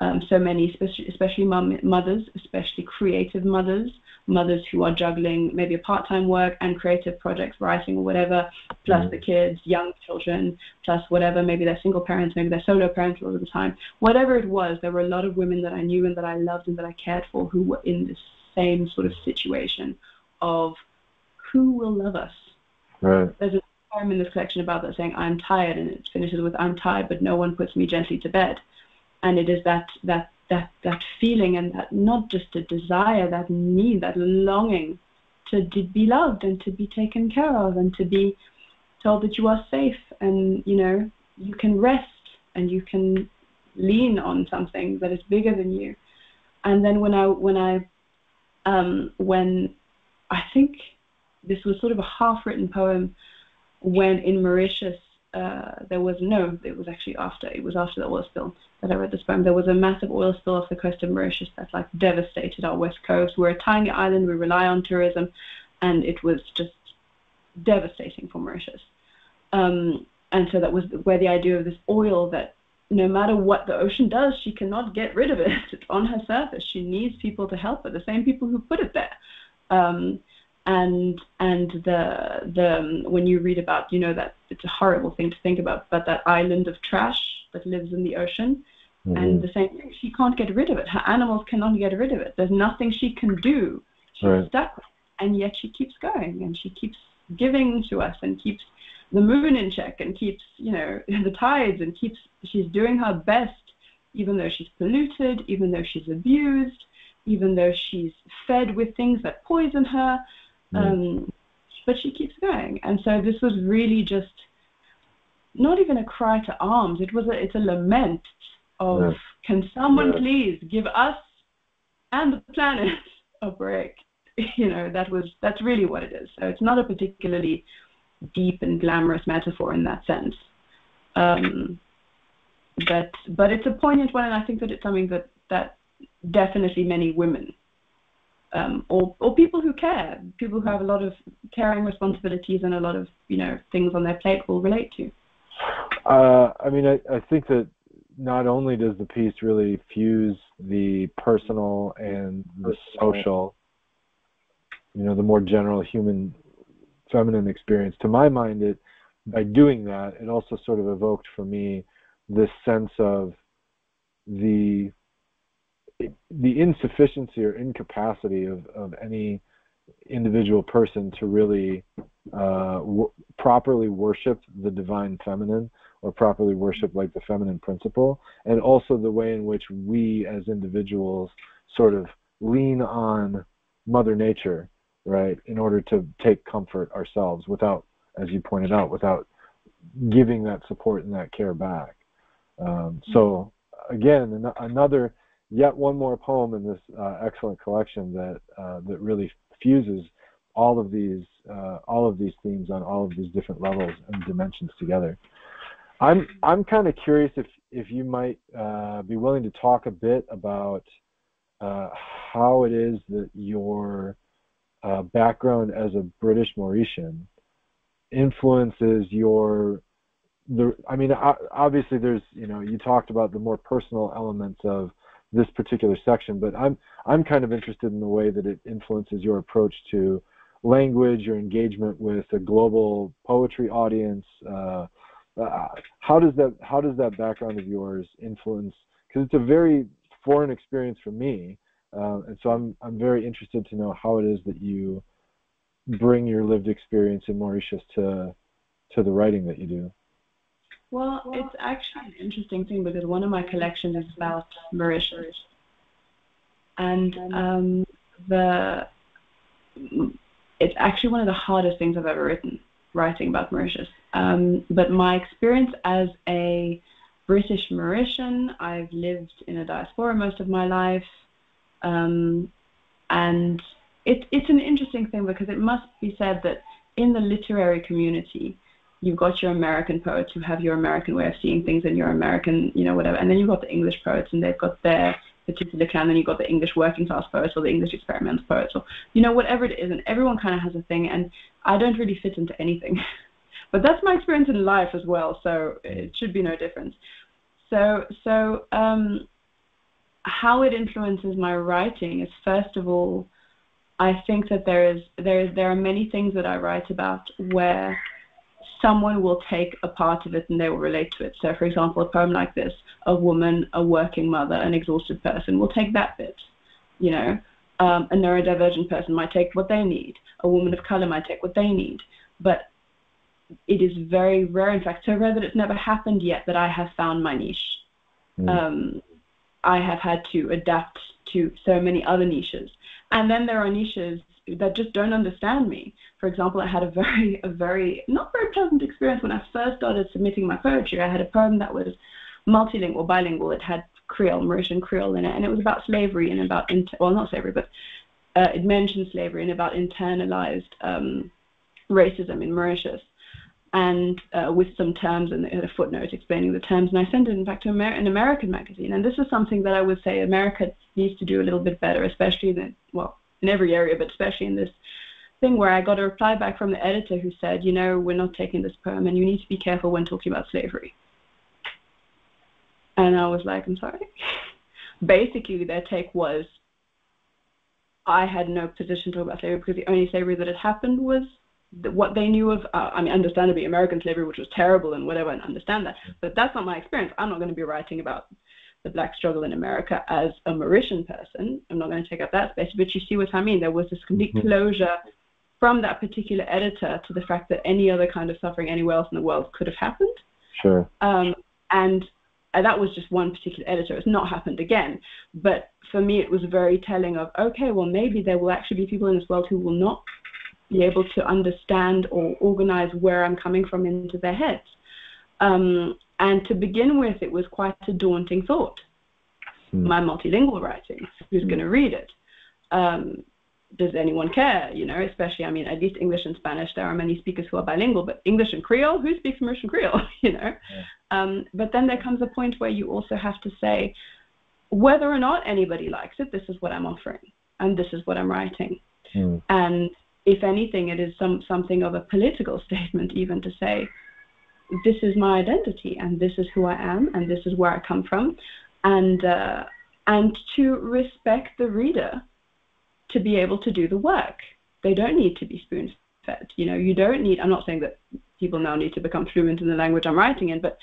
Um, so many, especially, especially mom, mothers, especially creative mothers, mothers who are juggling maybe a part-time work and creative projects, writing or whatever, plus mm. the kids, young children, plus whatever, maybe they're single parents, maybe they're solo parents all the time. Whatever it was, there were a lot of women that I knew and that I loved and that I cared for who were in the same sort of situation of who will love us? Right. There's a poem in this collection about that saying, I'm tired, and it finishes with, I'm tired, but no one puts me gently to bed. And it is that, that, that, that feeling and that not just a desire, that need, that longing to be loved and to be taken care of and to be told that you are safe and, you know, you can rest and you can lean on something that is bigger than you. And then when I, when I, um, when I think this was sort of a half-written poem when in Mauritius uh, there was no, it was actually after, it was after the oil spill that I read this poem. There was a massive oil spill off the coast of Mauritius that like devastated our west coast. We're a tiny island, we rely on tourism, and it was just devastating for Mauritius. Um, and so that was where the idea of this oil that no matter what the ocean does, she cannot get rid of it. It's on her surface. She needs people to help her, the same people who put it there. Um, and and the the when you read about you know that it's a horrible thing to think about, but that island of trash that lives in the ocean, mm-hmm. and the same thing, she can't get rid of it. Her animals cannot get rid of it. There's nothing she can do. She's right. stuck, and yet she keeps going, and she keeps giving to us, and keeps the moon in check, and keeps you know the tides, and keeps she's doing her best, even though she's polluted, even though she's abused, even though she's fed with things that poison her um, but she keeps going, and so this was really just not even a cry to arms. It was a it's a lament of yeah. can someone yeah. please give us and the planet a break. You know that was that's really what it is. So it's not a particularly deep and glamorous metaphor in that sense. Um, but but it's a poignant one, and I think that it's something that that definitely many women um, or or people who care, people who have a lot of caring responsibilities and a lot of you know things on their plate will relate to. Uh, I mean, I, I think that not only does the piece really fuse the personal and the social, you know, the more general human feminine experience. To my mind, it by doing that, it also sort of evoked for me this sense of the the insufficiency or incapacity of, of any individual person to really uh, w- properly worship the divine feminine or properly worship like the feminine principle, and also the way in which we as individuals sort of lean on Mother Nature, right, in order to take comfort ourselves without, as you pointed out, without giving that support and that care back. Um, so again, an- another yet one more poem in this uh, excellent collection that uh, that really fuses all of these uh, all of these themes on all of these different levels and dimensions together. I'm I'm kind of curious if if you might uh, be willing to talk a bit about uh, how it is that your uh, background as a British Mauritian influences your the I mean obviously there's you know you talked about the more personal elements of this particular section, but I'm I'm kind of interested in the way that it influences your approach to language, your engagement with a global poetry audience. Uh, uh, how does that how does that background of yours influence? Because it's a very foreign experience for me, uh, and so I'm I'm very interested to know how it is that you bring your lived experience in Mauritius to to the writing that you do. Well, it's actually an interesting thing because one of my collections is about Mauritius, and um, the it's actually one of the hardest things I've ever written, writing about Mauritius. Um, but my experience as a British Mauritian, I've lived in a diaspora most of my life, um, and it, it's an interesting thing because it must be said that in the literary community, you've got your American poets who have your American way of seeing things and your American, you know, whatever. And then you've got the English poets and they've got their particular clan. And then you've got the English working class poets or the English experimental poets or, you know, whatever it is. And everyone kind of has a thing. And I don't really fit into anything. but that's my experience in life as well. So it should be no difference. So, so, um, how it influences my writing is first of all, I think that there is there is there are many things that I write about where someone will take a part of it and they will relate to it. So, for example, a poem like this, a woman, a working mother, an exhausted person will take that bit. You know, um, a neurodivergent person might take what they need. A woman of color might take what they need. But it is very rare, in fact, so rare that it's never happened yet that I have found my niche. Mm. Um, I have had to adapt to so many other niches. And then there are niches that just don't understand me. For example, I had a very, a very not very pleasant experience when I first started submitting my poetry. I had a poem that was multilingual, bilingual. It had Creole, Mauritian Creole in it, and it was about slavery and about inter- well, not slavery, but uh, it mentioned slavery and about internalized um, racism in Mauritius. and uh, with some terms and a footnote explaining the terms. And I sent it, in fact, to Amer- an American magazine. And this is something that I would say America needs to do a little bit better, especially in well, in every area, but especially in this thing where I got a reply back from the editor who said, you know, we're not taking this poem, and you need to be careful when talking about slavery. And I was like, I'm sorry. Basically, their take was I had no position to talk about slavery because the only slavery that had happened was what they knew of, uh, I mean, understandably, American slavery, which was terrible and whatever, and understand that. But that's not my experience. I'm not going to be writing about the black struggle in America as a Mauritian person. I'm not going to take up that space. But you see what I mean? There was this complete mm-hmm. closure from that particular editor to the fact that any other kind of suffering anywhere else in the world could have happened. Sure. Um, and uh, that was just one particular editor. It's not happened again. But for me, it was very telling of, okay, well, maybe there will actually be people in this world who will not be able to understand or organize where I'm coming from into their heads. Um, and to begin with, it was quite a daunting thought. Mm. My multilingual writing, who's mm. going to read it? Um, does anyone care? You know, especially, I mean, at least English and Spanish, there are many speakers who are bilingual, but English and Creole, who speaks Mauritian Creole? You know, yeah. um, but then there comes a point where you also have to say, whether or not anybody likes it, this is what I'm offering, and this is what I'm writing. Mm. And if anything, it is some something of a political statement, even to say, this is my identity, and this is who I am, and this is where I come from, and uh, and to respect the reader to be able to do the work. They don't need to be spoon fed. You know, you don't need. I'm not saying that people now need to become fluent in the language I'm writing in, but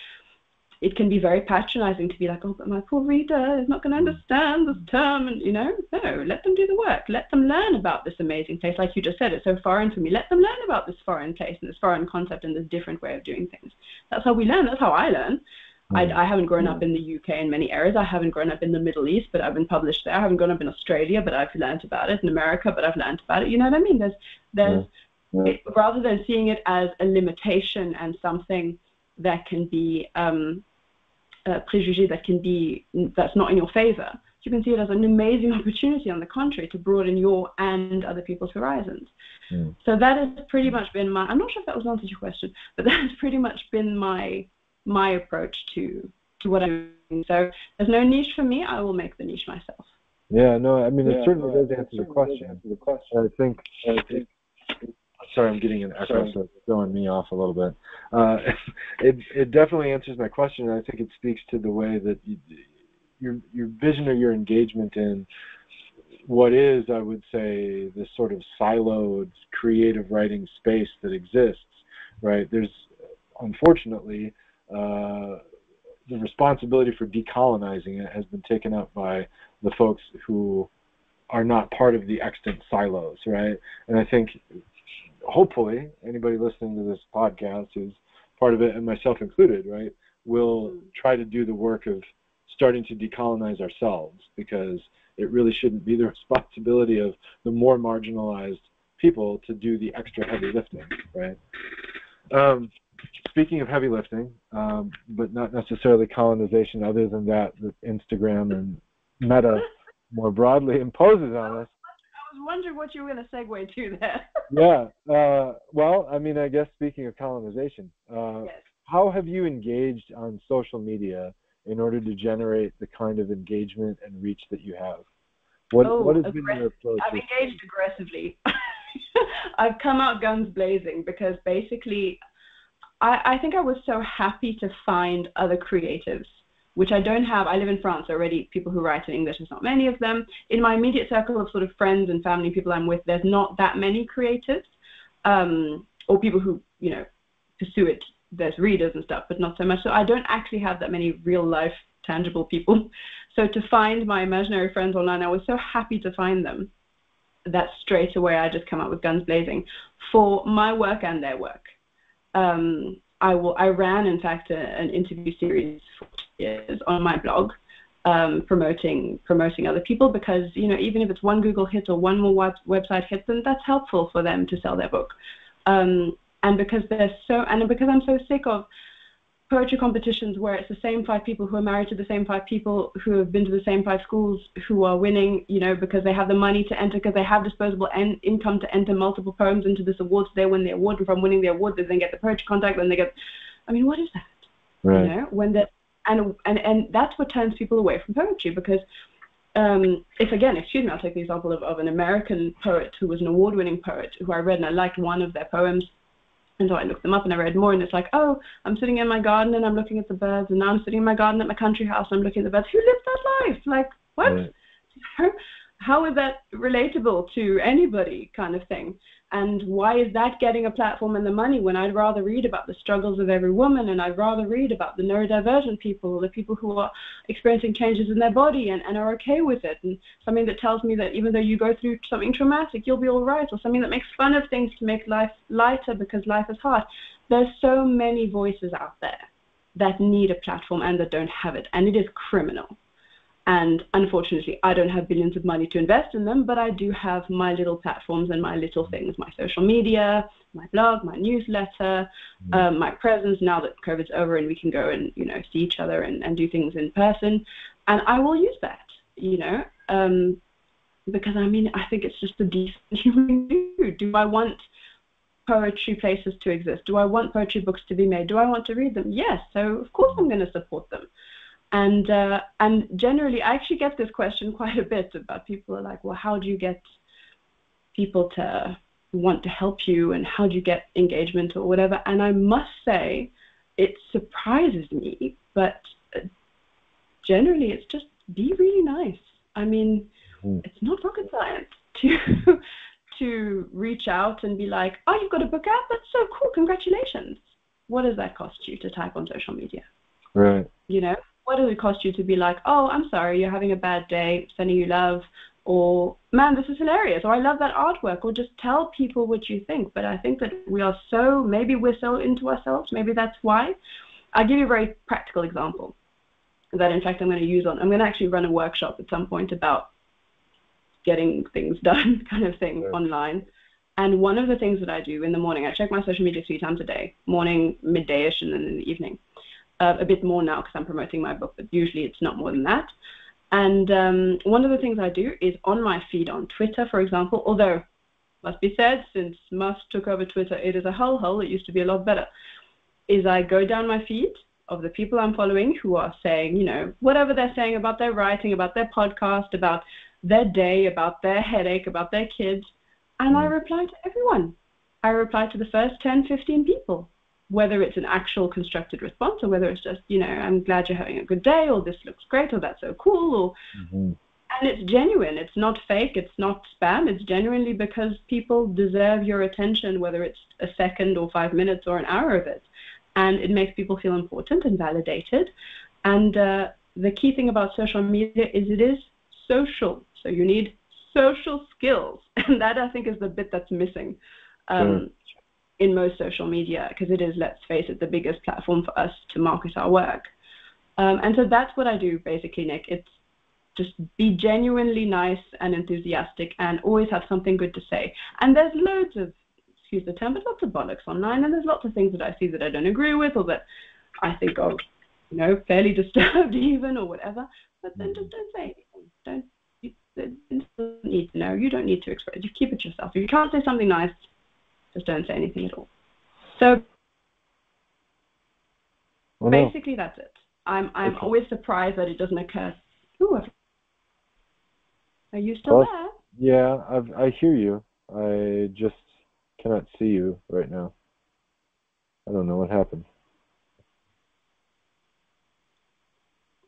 it can be very patronizing to be like, oh, but my poor reader is not going to mm. understand this term. And, you know, no, let them do the work. Let them learn about this amazing place. Like you just said, it's so foreign to me. Let them learn about this foreign place and this foreign concept and this different way of doing things. That's how we learn. That's how I learn. I, mm. I, haven't grown up in the UK in many areas. I haven't grown up in the Middle East, but I've been published there. I haven't grown up in Australia, but I've learned about it. In America, but I've learned about it. You know what I mean? There's, there's, yeah. Yeah. It, rather than seeing it as a limitation and something that can be um, uh, préjugé that can be that's not in your favor, you can see it as an amazing opportunity, on the contrary, to broaden your and other people's horizons. Mm. So that has pretty much been my. I'm not sure if that was answered your question, but that has pretty much been my my approach to to what I'm doing. So there's no niche for me. I will make the niche myself. Yeah, no, I mean it yeah, certainly does answer the question. The question. I think, I think sorry, I'm getting an echo, so it's throwing me off a little bit. Uh, it it definitely answers my question, and I think it speaks to the way that you, your your vision or your engagement in what is, I would say, this sort of siloed creative writing space that exists. Right? There's unfortunately uh, the responsibility for decolonizing it has been taken up by the folks who are not part of the extant silos, right? And I think hopefully anybody listening to this podcast who's part of it and myself included right will mm-hmm. try to do the work of starting to decolonize ourselves because it really shouldn't be the responsibility of the more marginalized people to do the extra heavy lifting right um, speaking of heavy lifting um, but not necessarily colonization other than that that instagram and meta more broadly imposes on us was wondering what you were going to segue to there. yeah. Uh, well, I mean, I guess speaking of colonization, uh, yes. how have you engaged on social media in order to generate the kind of engagement and reach that you have? What, oh, what has been your approach? I've engaged aggressively. I've come out guns blazing because basically, I, I think I was so happy to find other creatives which I don't have. I live in France already. People who write in English, there's not many of them. In my immediate circle of sort of friends and family, people I'm with, there's not that many creatives, um, or people who you know pursue it. There's readers and stuff, but not so much. So I don't actually have that many real life tangible people. So to find my imaginary friends online, I was so happy to find them that straight away I just come up with guns blazing for my work and their work. Um, I, will, I ran, in fact, a, an interview series for years on my blog, um, promoting promoting other people because you know even if it's one Google hit or one more web, website hit, then that's helpful for them to sell their book. Um, and because they're so and because I'm so sick of poetry competitions where it's the same five people who are married to the same five people who have been to the same five schools who are winning, you know, because they have the money to enter, because they have disposable en- income to enter multiple poems into this award. So they win the award, and from winning the award, they then get the poetry contact, then they get. I mean, what is that? Right. You know, when that and and and that's what turns people away from poetry because um, if again, excuse me, I'll take the example of, of an American poet who was an award-winning poet who I read and I liked one of their poems and so I looked them up and I read more, and it's like, oh, I'm sitting in my garden and I'm looking at the birds, and now I'm sitting in my garden at my country house and I'm looking at the birds. Who lived that life? Like, what? Right. How is that relatable to anybody, kind of thing? And why is that getting a platform and the money when I'd rather read about the struggles of every woman and I'd rather read about the neurodivergent people, the people who are experiencing changes in their body and, and are okay with it, and something that tells me that even though you go through something traumatic, you'll be all right, or something that makes fun of things to make life lighter because life is hard. There's so many voices out there that need a platform and that don't have it, and it is criminal. And unfortunately, I don't have billions of money to invest in them, but I do have my little platforms and my little things my social media, my blog, my newsletter, mm-hmm. um, my presence now that COVID's over and we can go and, you know, see each other and, and do things in person. And I will use that, you know, um, because I mean, I think it's just a decent human do. Do I want poetry places to exist? Do I want poetry books to be made? Do I want to read them? Yes. So, of course, I'm going to support them. And uh, and generally, I actually get this question quite a bit about people are like, well, how do you get people to want to help you, and how do you get engagement or whatever? And I must say, it surprises me, but generally, it's just be really nice. I mean, mm. it's not rocket science to to reach out and be like, oh, you've got a book out? That's so cool. Congratulations. What does that cost you to type on social media? Right. You know, what does it cost you to be like, oh, I'm sorry, you're having a bad day, sending you love, or man, this is hilarious, or I love that artwork, or just tell people what you think. But I think that we are so, maybe we're so into ourselves, maybe that's why. I'll give you a very practical example that, in fact, I'm going to use on. I'm going to actually run a workshop at some point about getting things done, kind of thing, online. And one of the things that I do in the morning, I check my social media three times a day, morning, middayish, and then in the evening uh, a bit more now because I'm promoting my book, but usually it's not more than that. And um, one of the things I do is on my feed on Twitter, for example, although must be said, since Musk took over Twitter, it is a hellhole. It used to be a lot better. Is I go down my feed of the people I'm following who are saying, you know, whatever they're saying about their writing, about their podcast, about their day, about their headache, about their kids, and I mm. reply to everyone. I reply to the first 10, 15 people whether it's an actual constructed response or whether it's just, you know, I'm glad you're having a good day or this looks great or that's so cool or mm-hmm. and it's genuine. It's not fake, it's not spam, it's genuinely because people deserve your attention, whether it's a second or five minutes or an hour of it. And it makes people feel important and validated. And uh, the key thing about social media is it is social. So you need social skills. And that I think is the bit that's missing. Um, in most social media because it is, let's face it, the biggest platform for us to market our work. Um, and so that's what I do basically, Nick. It's just be genuinely nice and enthusiastic and always have something good to say. And there's loads of, excuse the term, but lots of bollocks online, and there's lots of things that I see that I don't agree with or that I think are, you know, fairly disturbed even or whatever. But then just don't say anything. Don't you, you don't need to know. You don't need to express. You keep it yourself. If you can't say something nice, just don't say anything at all. So oh, basically, no. that's it. I'm I'm okay. always surprised that it doesn't occur. Ooh, are you still well, there? Yeah, I've, I hear you. I just cannot see you right now. I don't know what happened.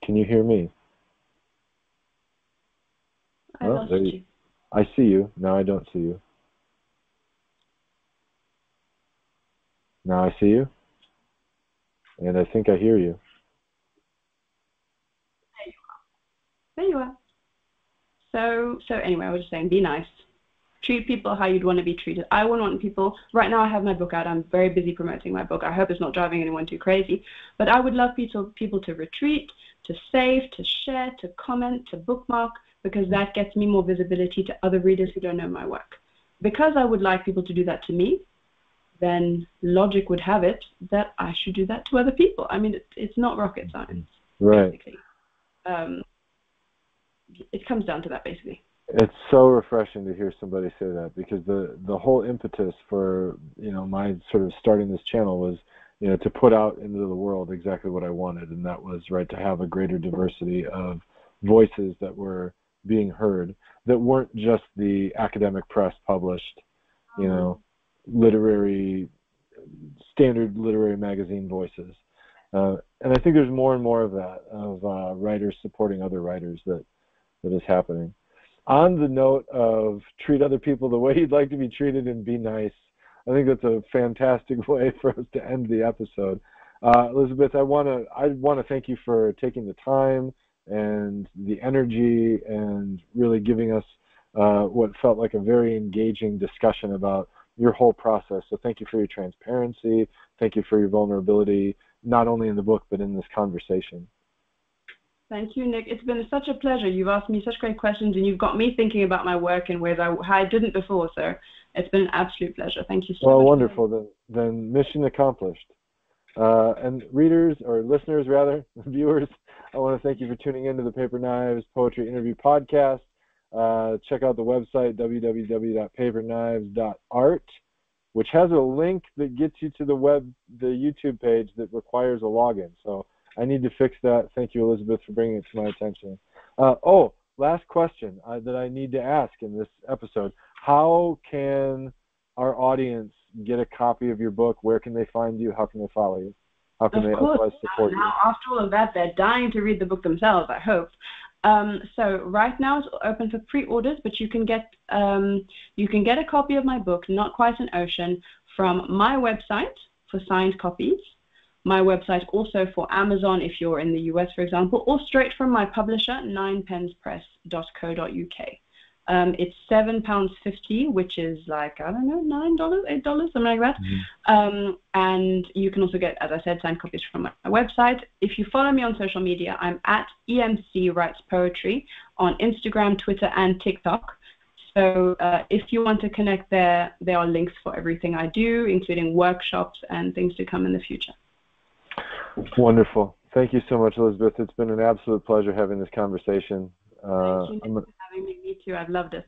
Can you hear me? I oh, lost you. I see you. Now I don't see you. Now I see you. And I think I hear you. There you are. There you are. So, so anyway, I was just saying, be nice. Treat people how you'd want to be treated. I wouldn't want people. Right now, I have my book out. I'm very busy promoting my book. I hope it's not driving anyone too crazy. But I would love people people to retweet, to save, to share, to comment, to bookmark, because that gets me more visibility to other readers who don't know my work. Because I would like people to do that to me, then logic would have it that I should do that to other people. I mean, it, it's not rocket science, right. basically. Um, it comes down to that, basically. It's so refreshing to hear somebody say that because the the whole impetus for you know my sort of starting this channel was you know to put out into the world exactly what I wanted, and that was right to have a greater diversity of voices that were being heard that weren't just the academic press published, you know, literary standard literary magazine voices. Uh, and I think there's more and more of that of uh, writers supporting other writers that that is happening. On the note of treat other people the way you'd like to be treated and be nice, I think that's a fantastic way for us to end the episode. Uh, Elizabeth, I want to I want to thank you for taking the time and the energy and really giving us uh, what felt like a very engaging discussion about your whole process. So thank you for your transparency. Thank you for your vulnerability, not only in the book but in this conversation. Thank you, Nick. It's been such a pleasure. You've asked me such great questions, and you've got me thinking about my work in ways I, I didn't before. So it's been an absolute pleasure. Thank you so well, much. Well, wonderful. Then, then mission accomplished. Uh, and readers, or listeners rather, viewers, I want to thank you for tuning into the Paper Knives Poetry Interview Podcast. Uh, check out the website www.paperknives.art, which has a link that gets you to the web, the YouTube page that requires a login. So I need to fix that. Thank you, Elizabeth, for bringing it to my attention. Uh, oh, last question uh, that I need to ask in this episode: How can our audience get a copy of your book? Where can they find you? How can they follow you? How can of they course. otherwise support now, you? Now, after all of that, they're dying to read the book themselves. I hope. Um, so right now it's open for pre-orders, but you can get um, you can get a copy of my book, Not Quite an Ocean, from my website for signed copies my website also for Amazon if you're in the US, for example, or straight from my publisher, ninepenspress.co.uk. Um, it's seven pounds fifty, which is like I don't know, nine dollars, eight dollars, something like that. Mm-hmm. Um, and you can also get, as I said, signed copies from my, website. If you follow me on social media, I'm at EMC Writes Poetry on Instagram, Twitter, and TikTok. So uh, if you want to connect there, there are links for everything I do, including workshops and things to come in the future. Wonderful. Thank you so much, Elizabeth. It's been an absolute pleasure having this conversation. Uh, Thank you for having me. Me too. I've loved it.